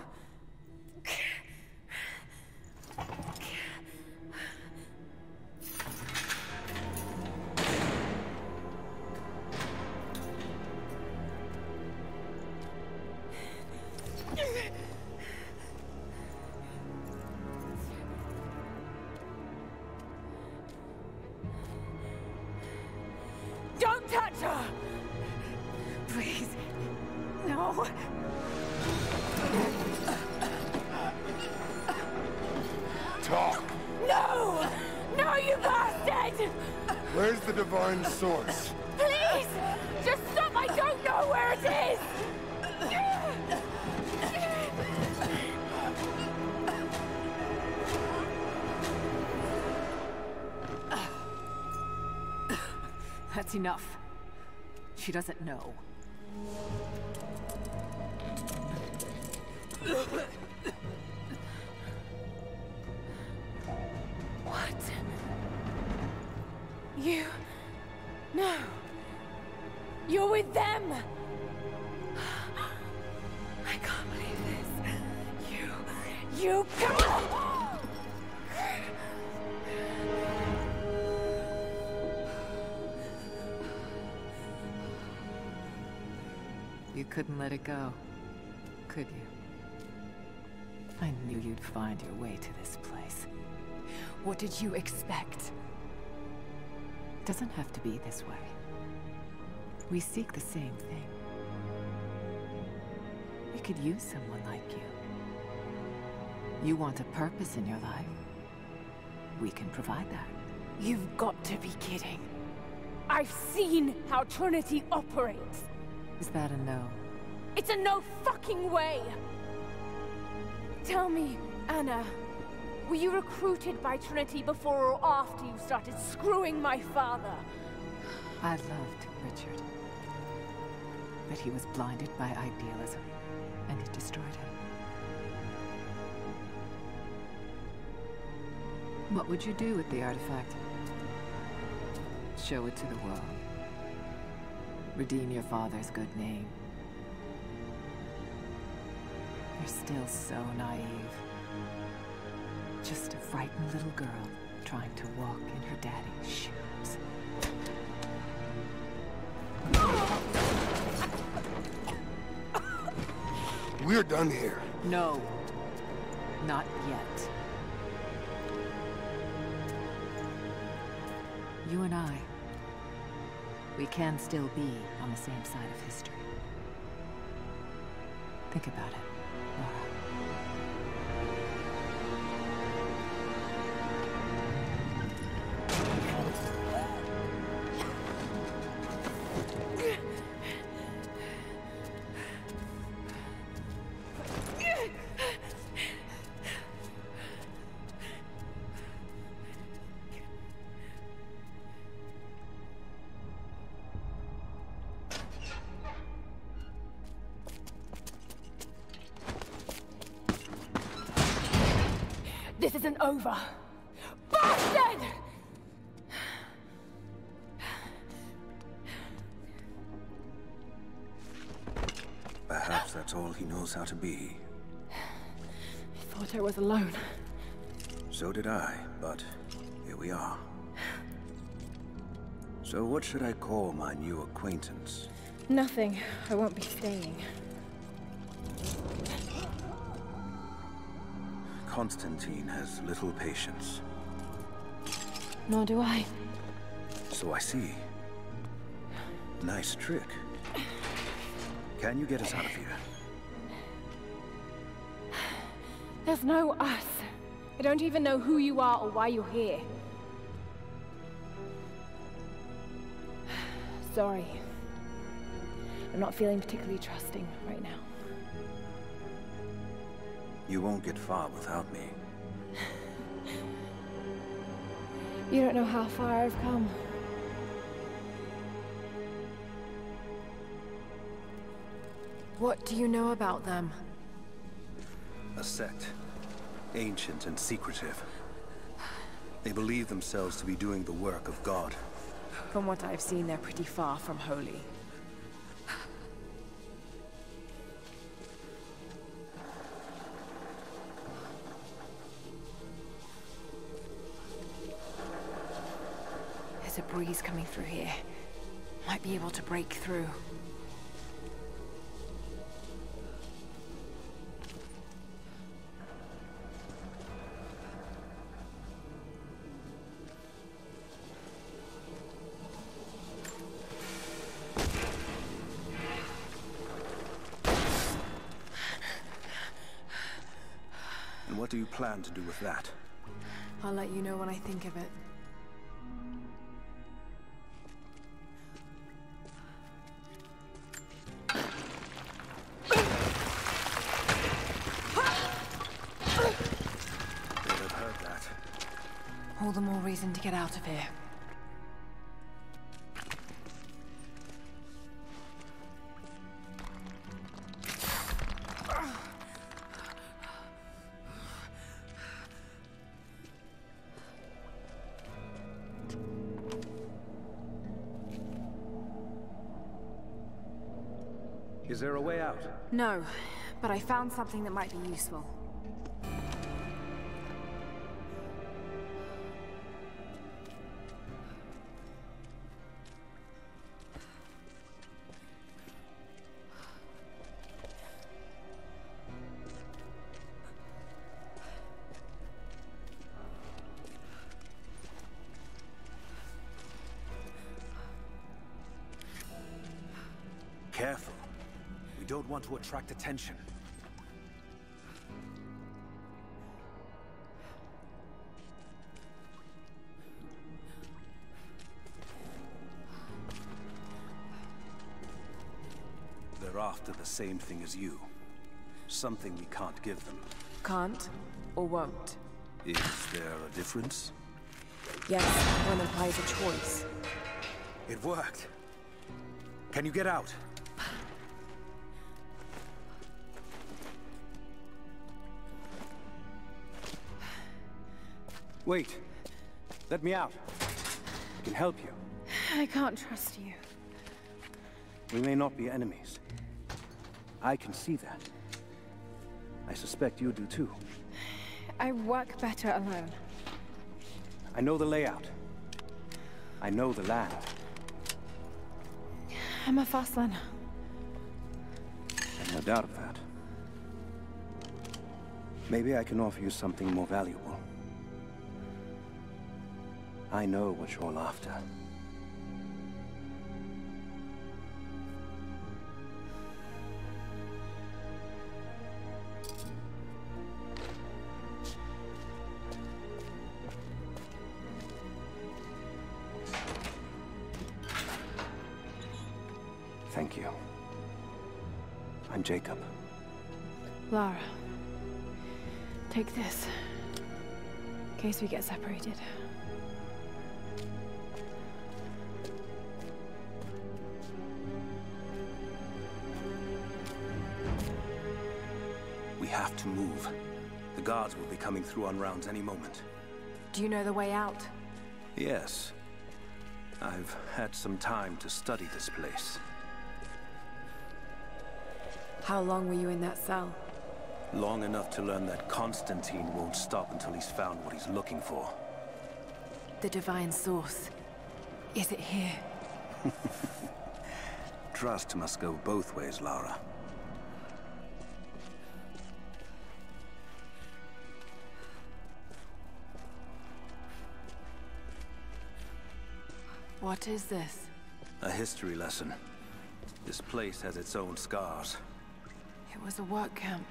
She doesn't know. Did you expect? It doesn't have to be this way. We seek the same thing. We could use someone like you. You want a purpose in your life. We can provide that. You've got to be kidding. I've seen how Trinity operates. Is that a no? It's a no fucking way! Tell me, Ana, were you recruited by Trinity before or after you started screwing my father? I loved Richard. But he was blinded by idealism, and it destroyed him. What would you do with the artifact? Show it to the world. Redeem your father's good name. You're still so naive. Just a frightened little girl trying to walk in her daddy's shoes. We're done here. No. Not yet. You and I, we can still be on the same side of history. Think about it, Lara. Isn't over. Bastard! Perhaps that's all he knows how to be. I thought I was alone. So did I, but here we are. So what should I call my new acquaintance? Nothing. I won't be staying. Constantine has little patience. Nor do I. So I see. Nice trick. Can you get us out of here? There's no us. I don't even know who you are or why you're here. Sorry. I'm not feeling particularly trusting right now. You won't get far without me. You don't know how far I've come. What do you know about them? A sect. Ancient and secretive. They believe themselves to be doing the work of God. From what I've seen, they're pretty far from holy. A breeze coming through here. Might be able to break through. And what do you plan to do with that? I'll let you know when I think of it. Out of here. Is there a way out? No, but I found something that might be useful. To attract attention. They're after the same thing as you. Something we can't give them. Can't? or won't. Is there a difference? Yes, one implies a choice. It worked. Can you get out? Wait. Let me out. I can help you. I can't trust you. We may not be enemies. I can see that. I suspect you do too. I work better alone. I know the layout. I know the land. I'm a fast learner. I've no doubt of that. Maybe I can offer you something more valuable. I know what you're all after. Thank you. I'm Jacob. Lara. Take this. In case we get separated. Do you know the way out? Yes. I've had some time to study this place. How long were you in that cell? Long enough to learn that Constantine won't stop until he's found what he's looking for. The Divine Source. Is it here? Trust must go both ways, Lara. What is this? A history lesson. This place has its own scars. It was a work camp.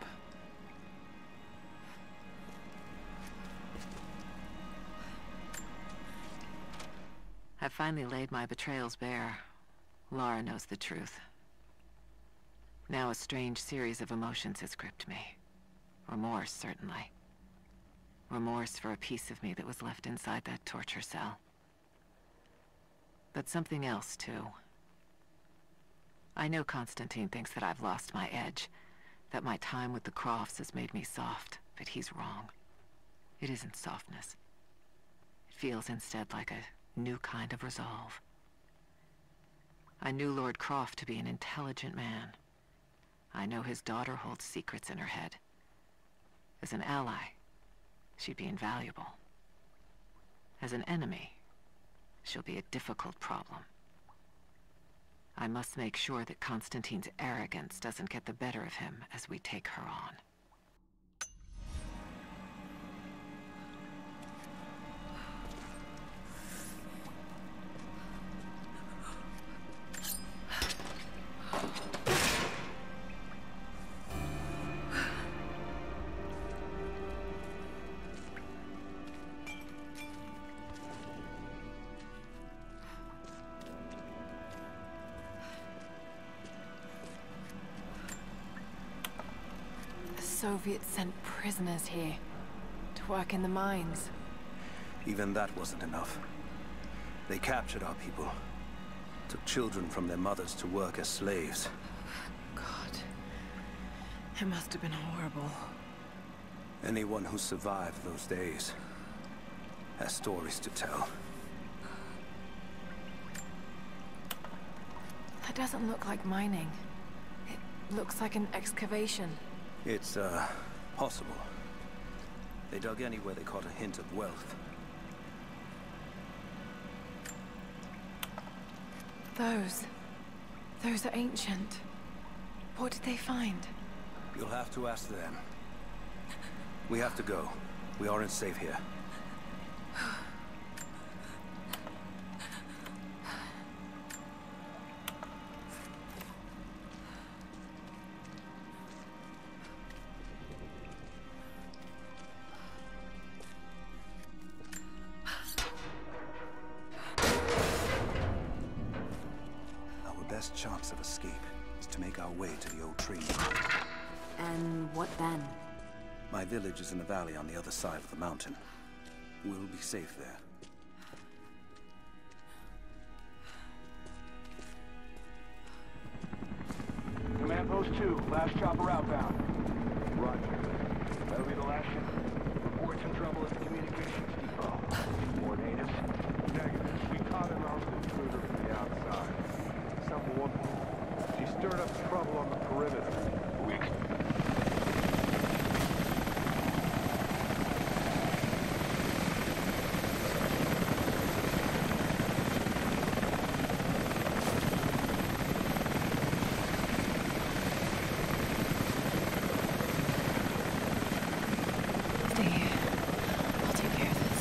I've finally laid my betrayals bare. Lara knows the truth. Now a strange series of emotions has gripped me. Remorse, certainly. Remorse for a piece of me that was left inside that torture cell. But something else, too. I know Constantine thinks that I've lost my edge, that my time with the Crofts has made me soft, but he's wrong. It isn't softness. It feels instead like a new kind of resolve. I knew Lord Croft to be an intelligent man. I know his daughter holds secrets in her head. As an ally, she'd be invaluable. As an enemy, she'll be a difficult problem. I must make sure that Constantine's arrogance doesn't get the better of him as we take her on. Here to work in the mines. Even that wasn't enough. They captured our people. Took children from their mothers to work as slaves. God. It must have been horrible. Anyone who survived those days has stories to tell. That doesn't look like mining. It looks like an excavation. It's, uh, possible. They dug anywhere they caught a hint of wealth. Those. Those are ancient. What did they find? You'll have to ask them. We have to go. We aren't safe here. Mountain. We'll be safe there. Command Post 2, last chopper outbound. Roger. That'll be the last ship. Report some trouble at the communications depot. More natives? Negative. We caught an armed intruder from the outside. Some woman. She stirred up trouble on the perimeter. We Stay here. I'll take care of this.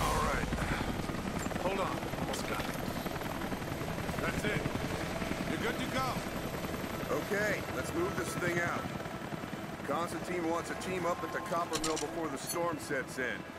All right. Hold on. Almost got it. That's it. You're good to go. Okay, let's move this thing out. Constantine wants to team up at the copper mill before the storm sets in.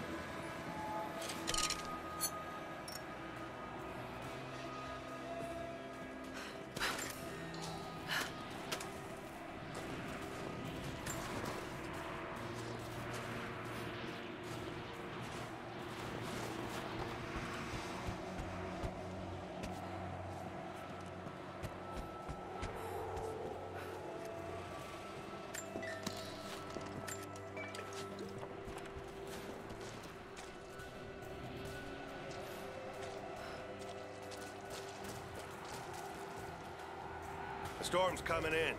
Storm's coming in.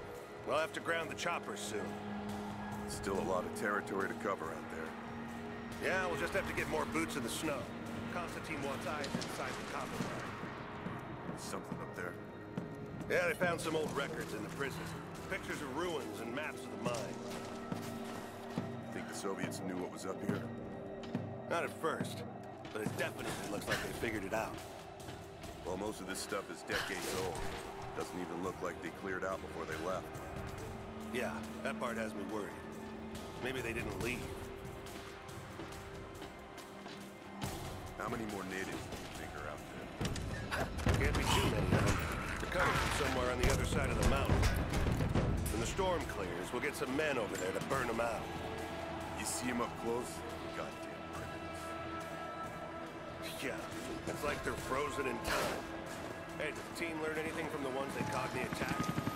We'll have to ground the choppers soon. Still a lot of territory to cover out there. Yeah, we'll just have to get more boots in the snow. Constantine wants eyes inside the copper mine. Something up there. Yeah, they found some old records in the prison. Pictures of ruins and maps of the mine. Think the Soviets knew what was up here? Not at first, but it definitely looks like they figured it out. Well, most of this stuff is decades old. Doesn't even look like they cleared out before they left. Yeah, that part has me worried. Maybe they didn't leave. How many more natives do you think are out there? Can't be too many of them. They're coming from somewhere on the other side of the mountain. When the storm clears, we'll get some men over there to burn them out. You see them up close? Goddamn primitives. Yeah, it's like they're frozen in time. Hey, did the team learn anything from the ones they caught the attack?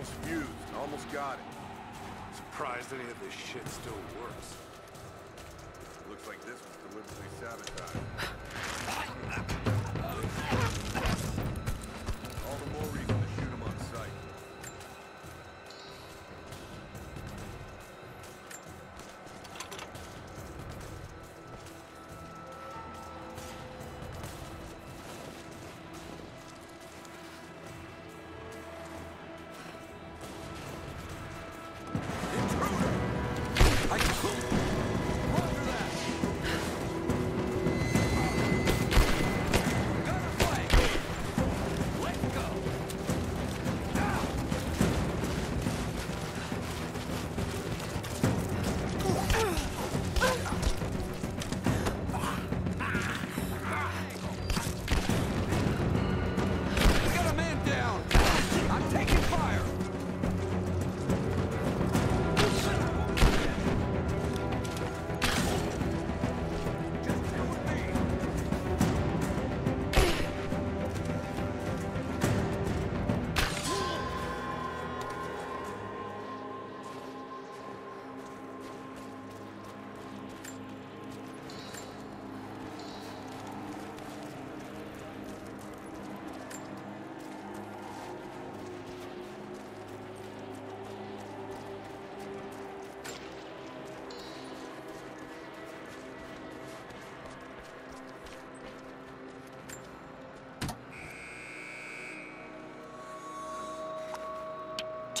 Fused. Almost got it. Surprised any of this shit still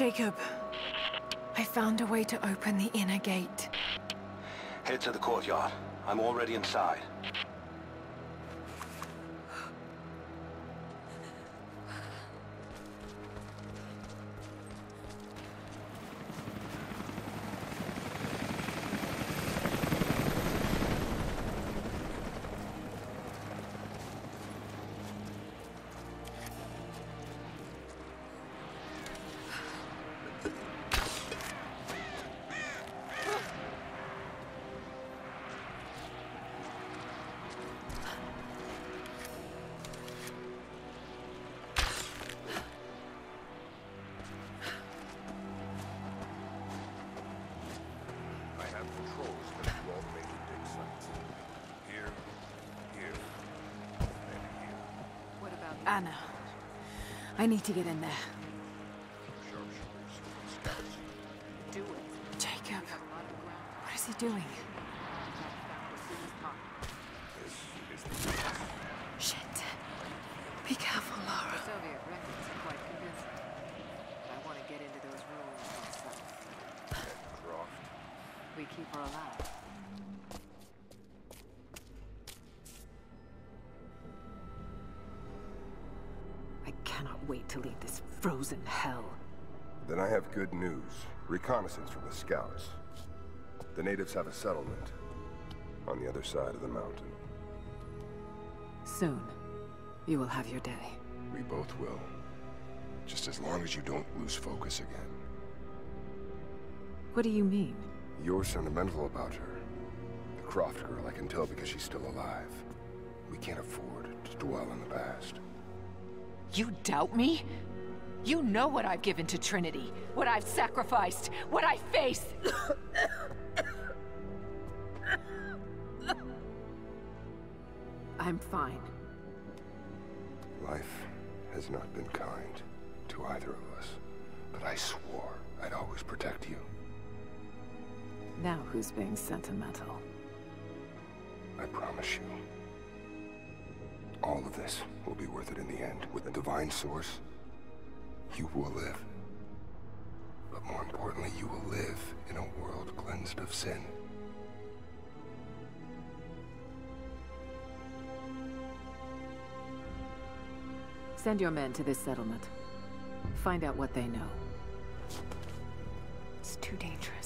Jacob, I found a way to open the inner gate. Head to the courtyard. I'm already inside. I need to get in there. To leave this frozen hell. Then I have good news. Reconnaissance from the scouts. The natives have a settlement on the other side of the mountain. Soon, you will have your day. We both will. Just as long as you don't lose focus again. What do you mean? You're sentimental about her. The Croft girl, I can tell because she's still alive. We can't afford to dwell in the past. You doubt me? You know what I've given to Trinity, what I've sacrificed, what I face. I'm fine. Life has not been kind to either of us, but I swore I'd always protect you. Now who's being sentimental? I promise you. All of this will be worth it in the end. With the divine source, you will live. But more importantly, you will live in a world cleansed of sin. Send your men to this settlement. Find out what they know. It's too dangerous.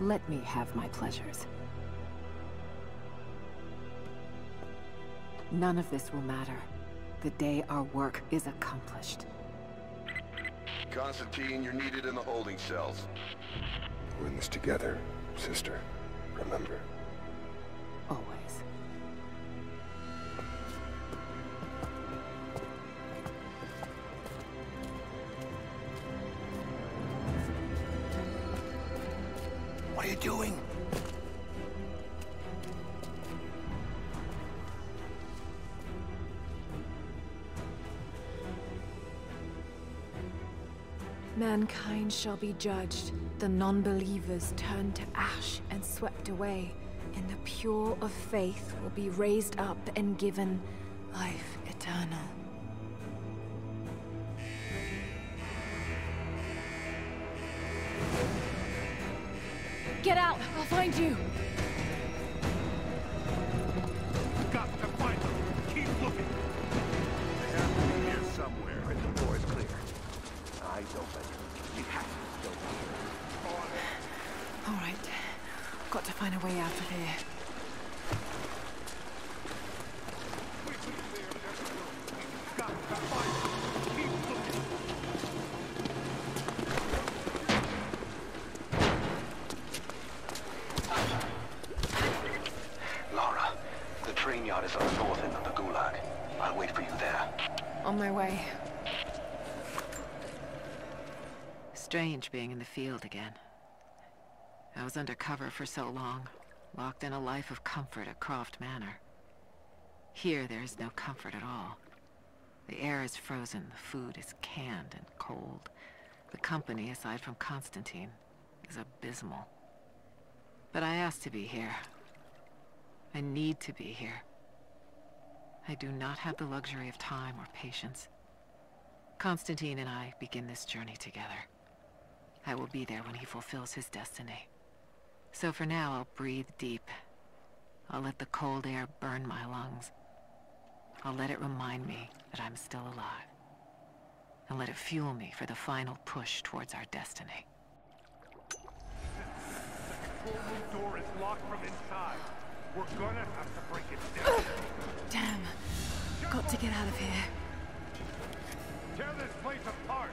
Let me have my pleasures. None of this will matter. The day our work is accomplished. Constantine, you're needed in the holding cells. We're in this together, sister. Remember. Shall be judged, the non-believers turned to ash and swept away, and the pure of faith will be raised up and given life Strange being in the field again. I was under cover for so long, locked in a life of comfort at Croft Manor. Here there is no comfort at all. The air is frozen, the food is canned and cold. The company, aside from Constantine, is abysmal. But I asked to be here. I need to be here. I do not have the luxury of time or patience. Constantine and I begin this journey together. I will be there when he fulfills his destiny. So for now, I'll breathe deep. I'll let the cold air burn my lungs. I'll let it remind me that I'm still alive. And let it fuel me for the final push towards our destiny. The control room door is locked from inside. We're gonna have to break it down. Damn. Got to get out of here. Tear this place apart.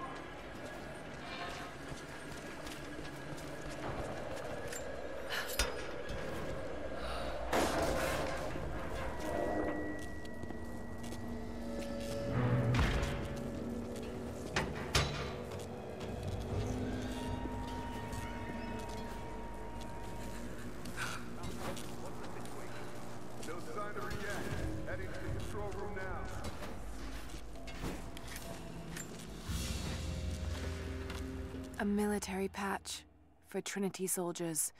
For Trinity soldiers.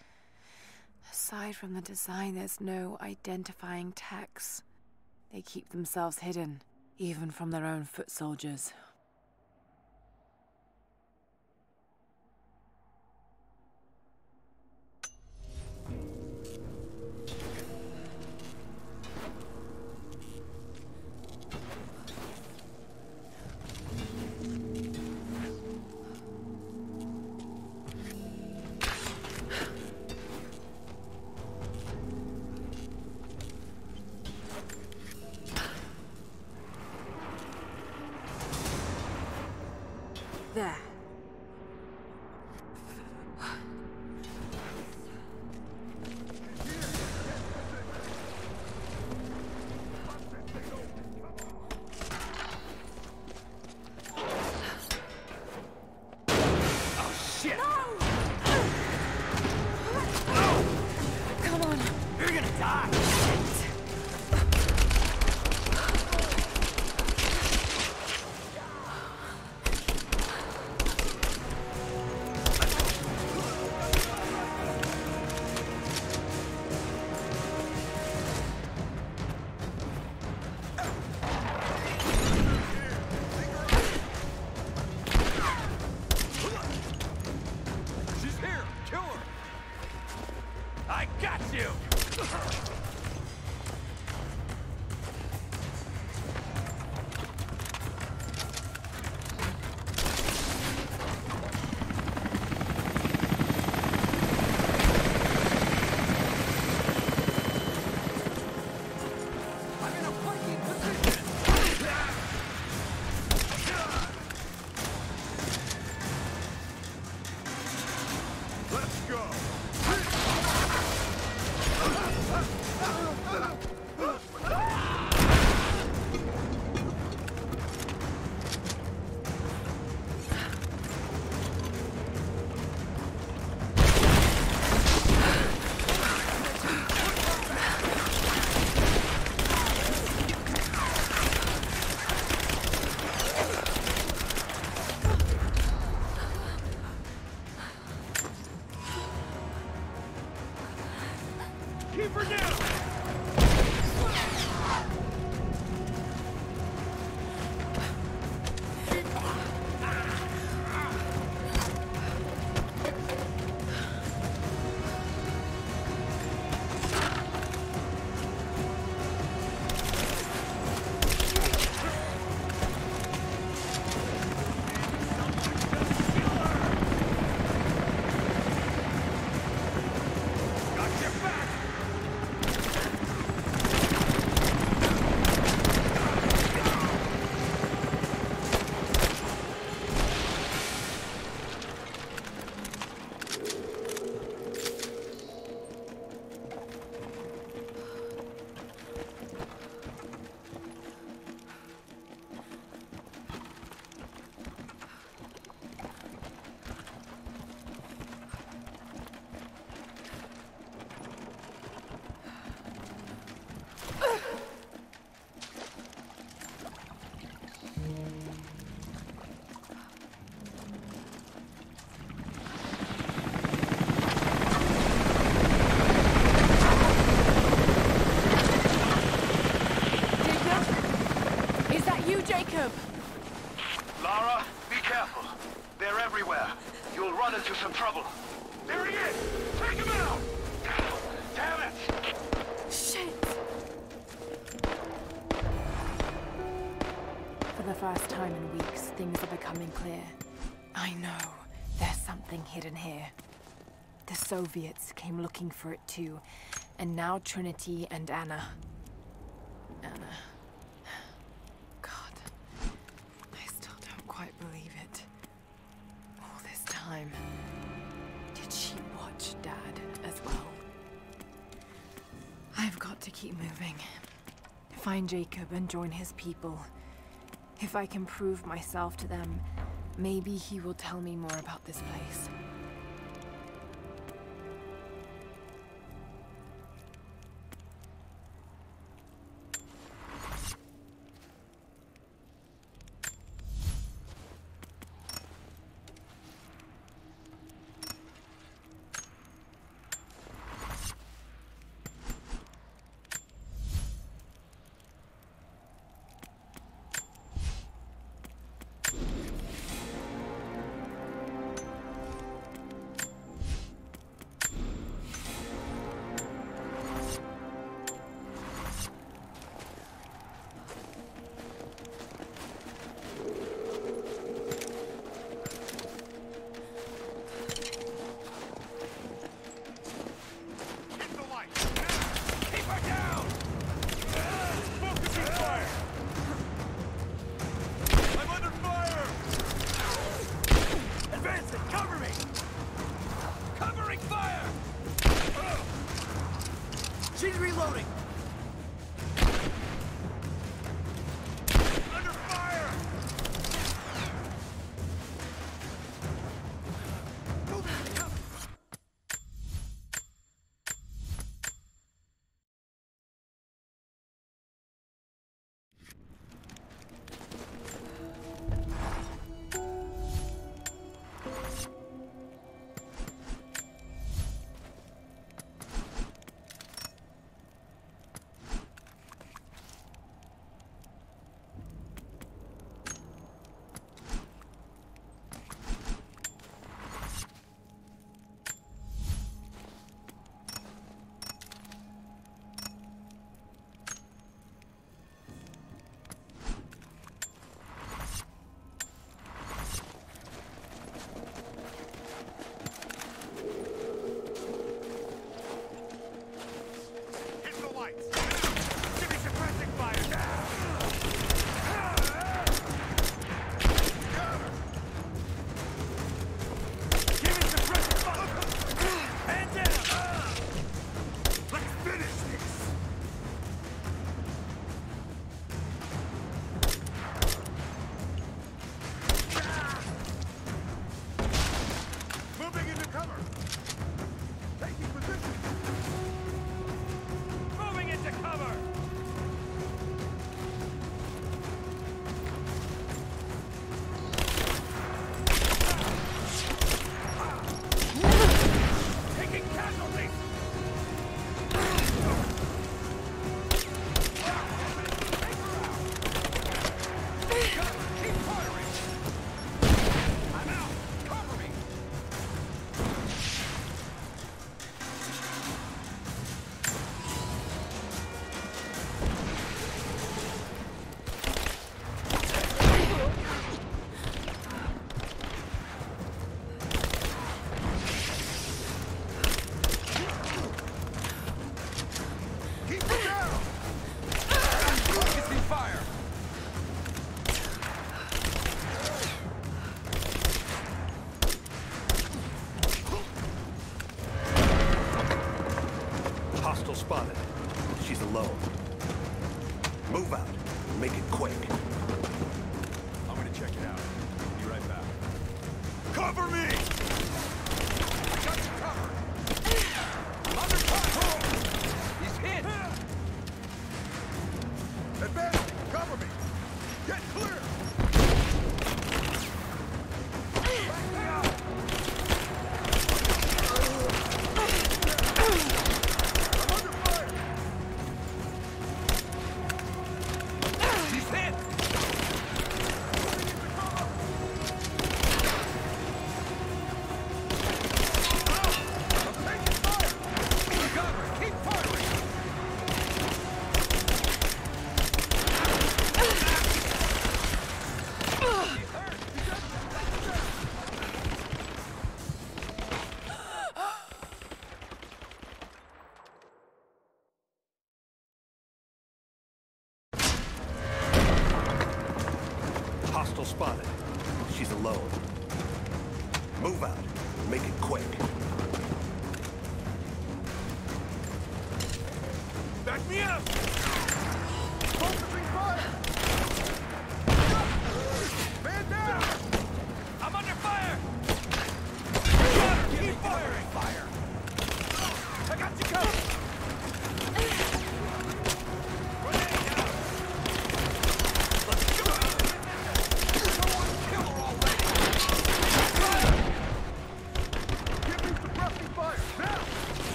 Aside from the design, there's no identifying text. They keep themselves hidden, even from their own foot soldiers. First time in weeks, things are becoming clear. I know. There's something hidden here. The Soviets came looking for it too. And now Trinity and Ana. Ana. God. I still don't quite believe it. All this time. Did she watch Dad as well? I've got to keep moving. Find Jacob and join his people. If I can prove myself to them, maybe he will tell me more about this place.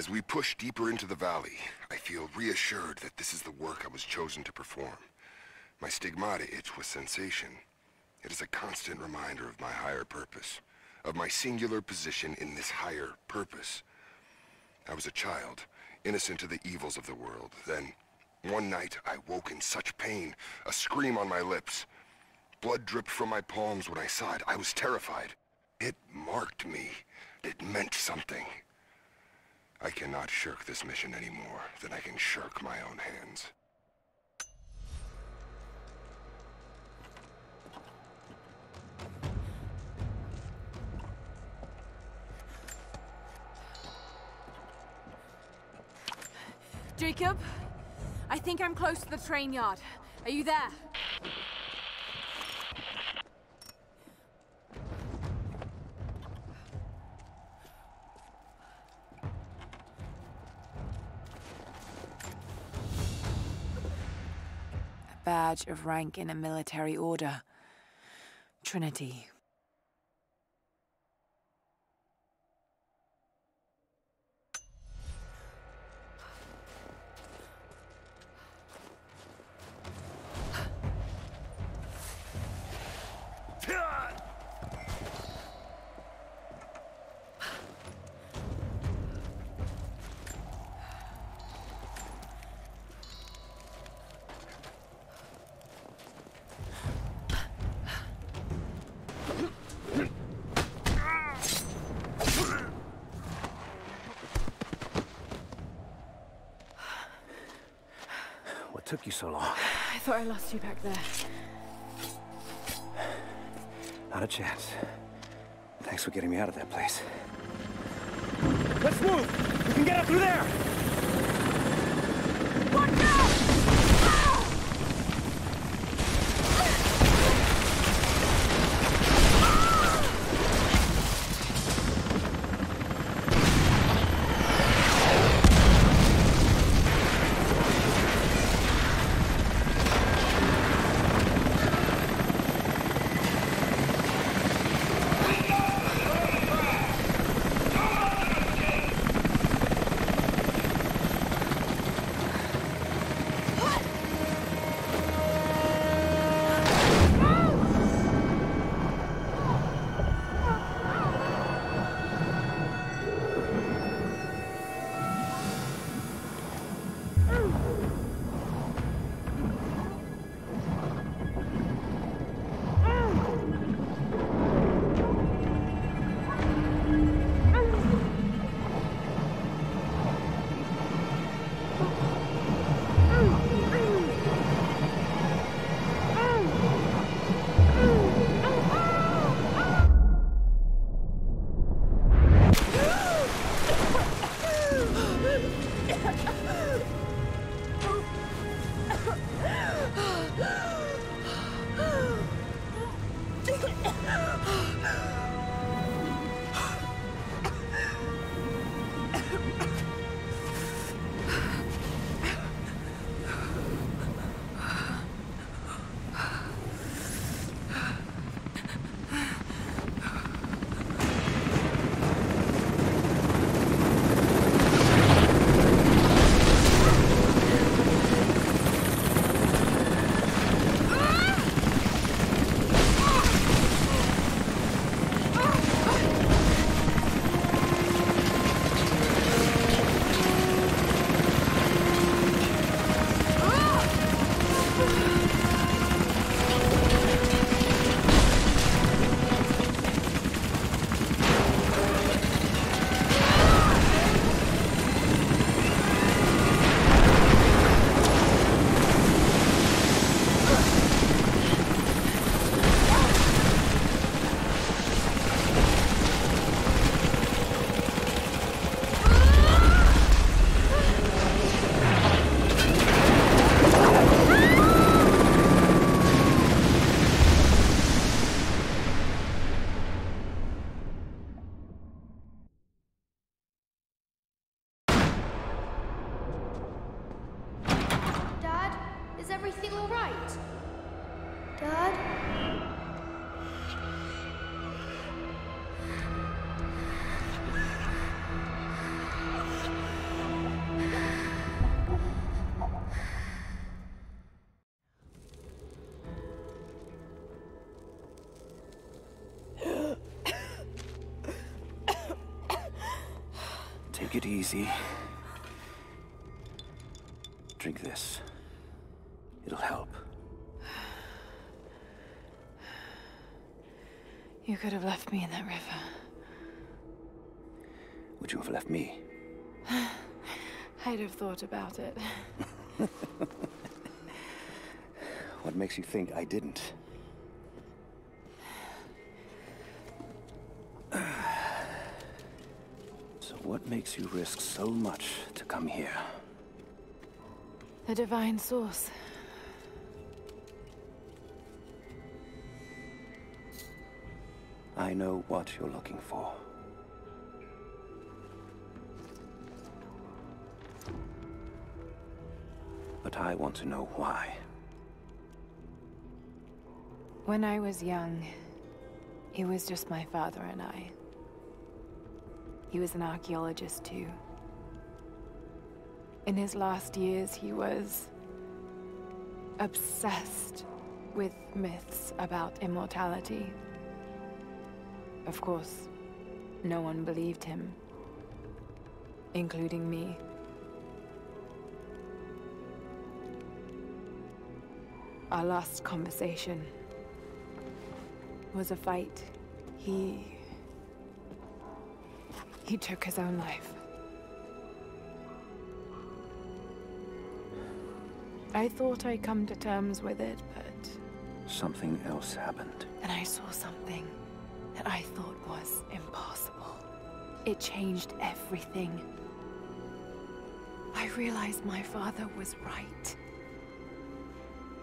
As we push deeper into the valley, I feel reassured that this is the work I was chosen to perform. My stigmata itch with sensation. It is a constant reminder of my higher purpose, of my singular position in this higher purpose. I was a child, innocent to the evils of the world. Then, one night, I woke in such pain, a scream on my lips. Blood dripped from my palms when I saw it. I was terrified. It marked me. It meant something. I cannot shirk this mission any more than I can shirk my own hands. Jacob, I think I'm close to the train yard. Are you there? Badge of rank in a military order. Trinity. What took you so long? I lost you back there. Not a chance. Thanks for getting me out of that place. Let's move! We can get up through there! everything easy. Drink this. It'll help. You could have left me in that river. Would you have left me? I'd have thought about it. What makes you think I didn't? What makes you risk so much to come here? The divine source. I know what you're looking for. But I want to know why. When I was young, it was just my father and I. He was an archaeologist too. In his last years, he was obsessed with myths about immortality. Of course, no one believed him, including me. Our last conversation was a fight. He... He took his own life. I thought I'd come to terms with it, but... Something else happened. And I saw something that I thought was impossible. It changed everything. I realized my father was right.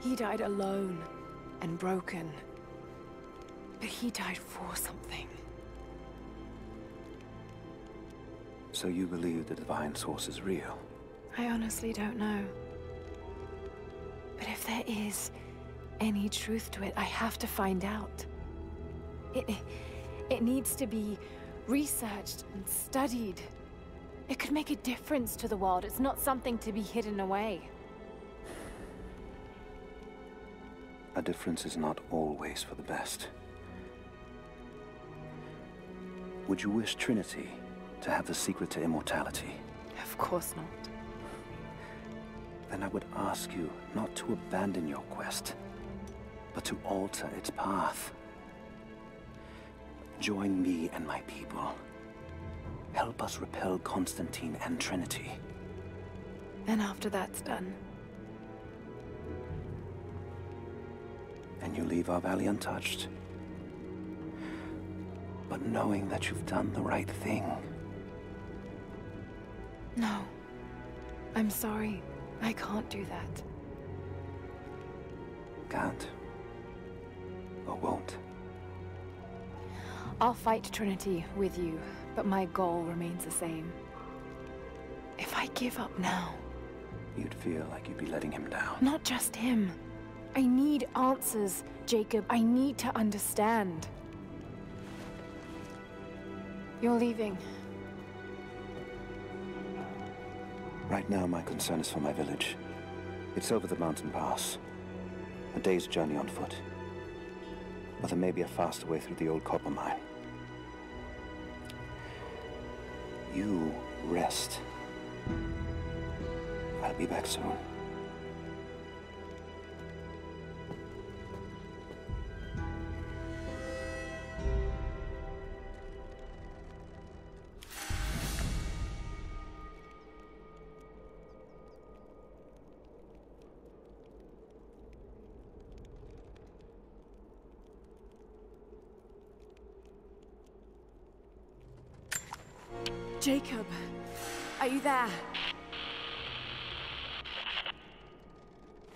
He died alone and broken. But he died for something. So you believe the divine source is real? I honestly don't know. But if there is any truth to it, I have to find out. It, it needs to be researched and studied. It could make a difference to the world. It's not something to be hidden away. A difference is not always for the best. Would you wish Trinity to have the secret to immortality? Of course not. Then I would ask you not to abandon your quest, but to alter its path. Join me and my people. Help us repel Constantine and Trinity. Then after that's done, And you leave our valley untouched. But knowing that you've done the right thing. No. I'm sorry. I can't do that. Can't. Or won't. I'll fight Trinity with you, but my goal remains the same. If I give up now, You'd feel like you'd be letting him down. not just him. I need answers, Jacob. I need to understand. You're leaving. Right now, my concern is for my village. It's over the mountain pass. A day's journey on foot. But there may be a faster way through the old copper mine. You rest. I'll be back soon. Jacob, are you there?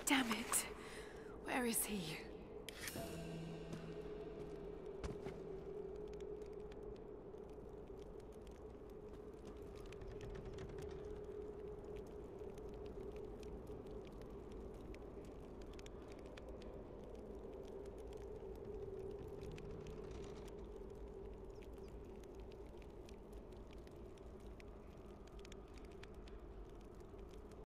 Damn it. Where is he?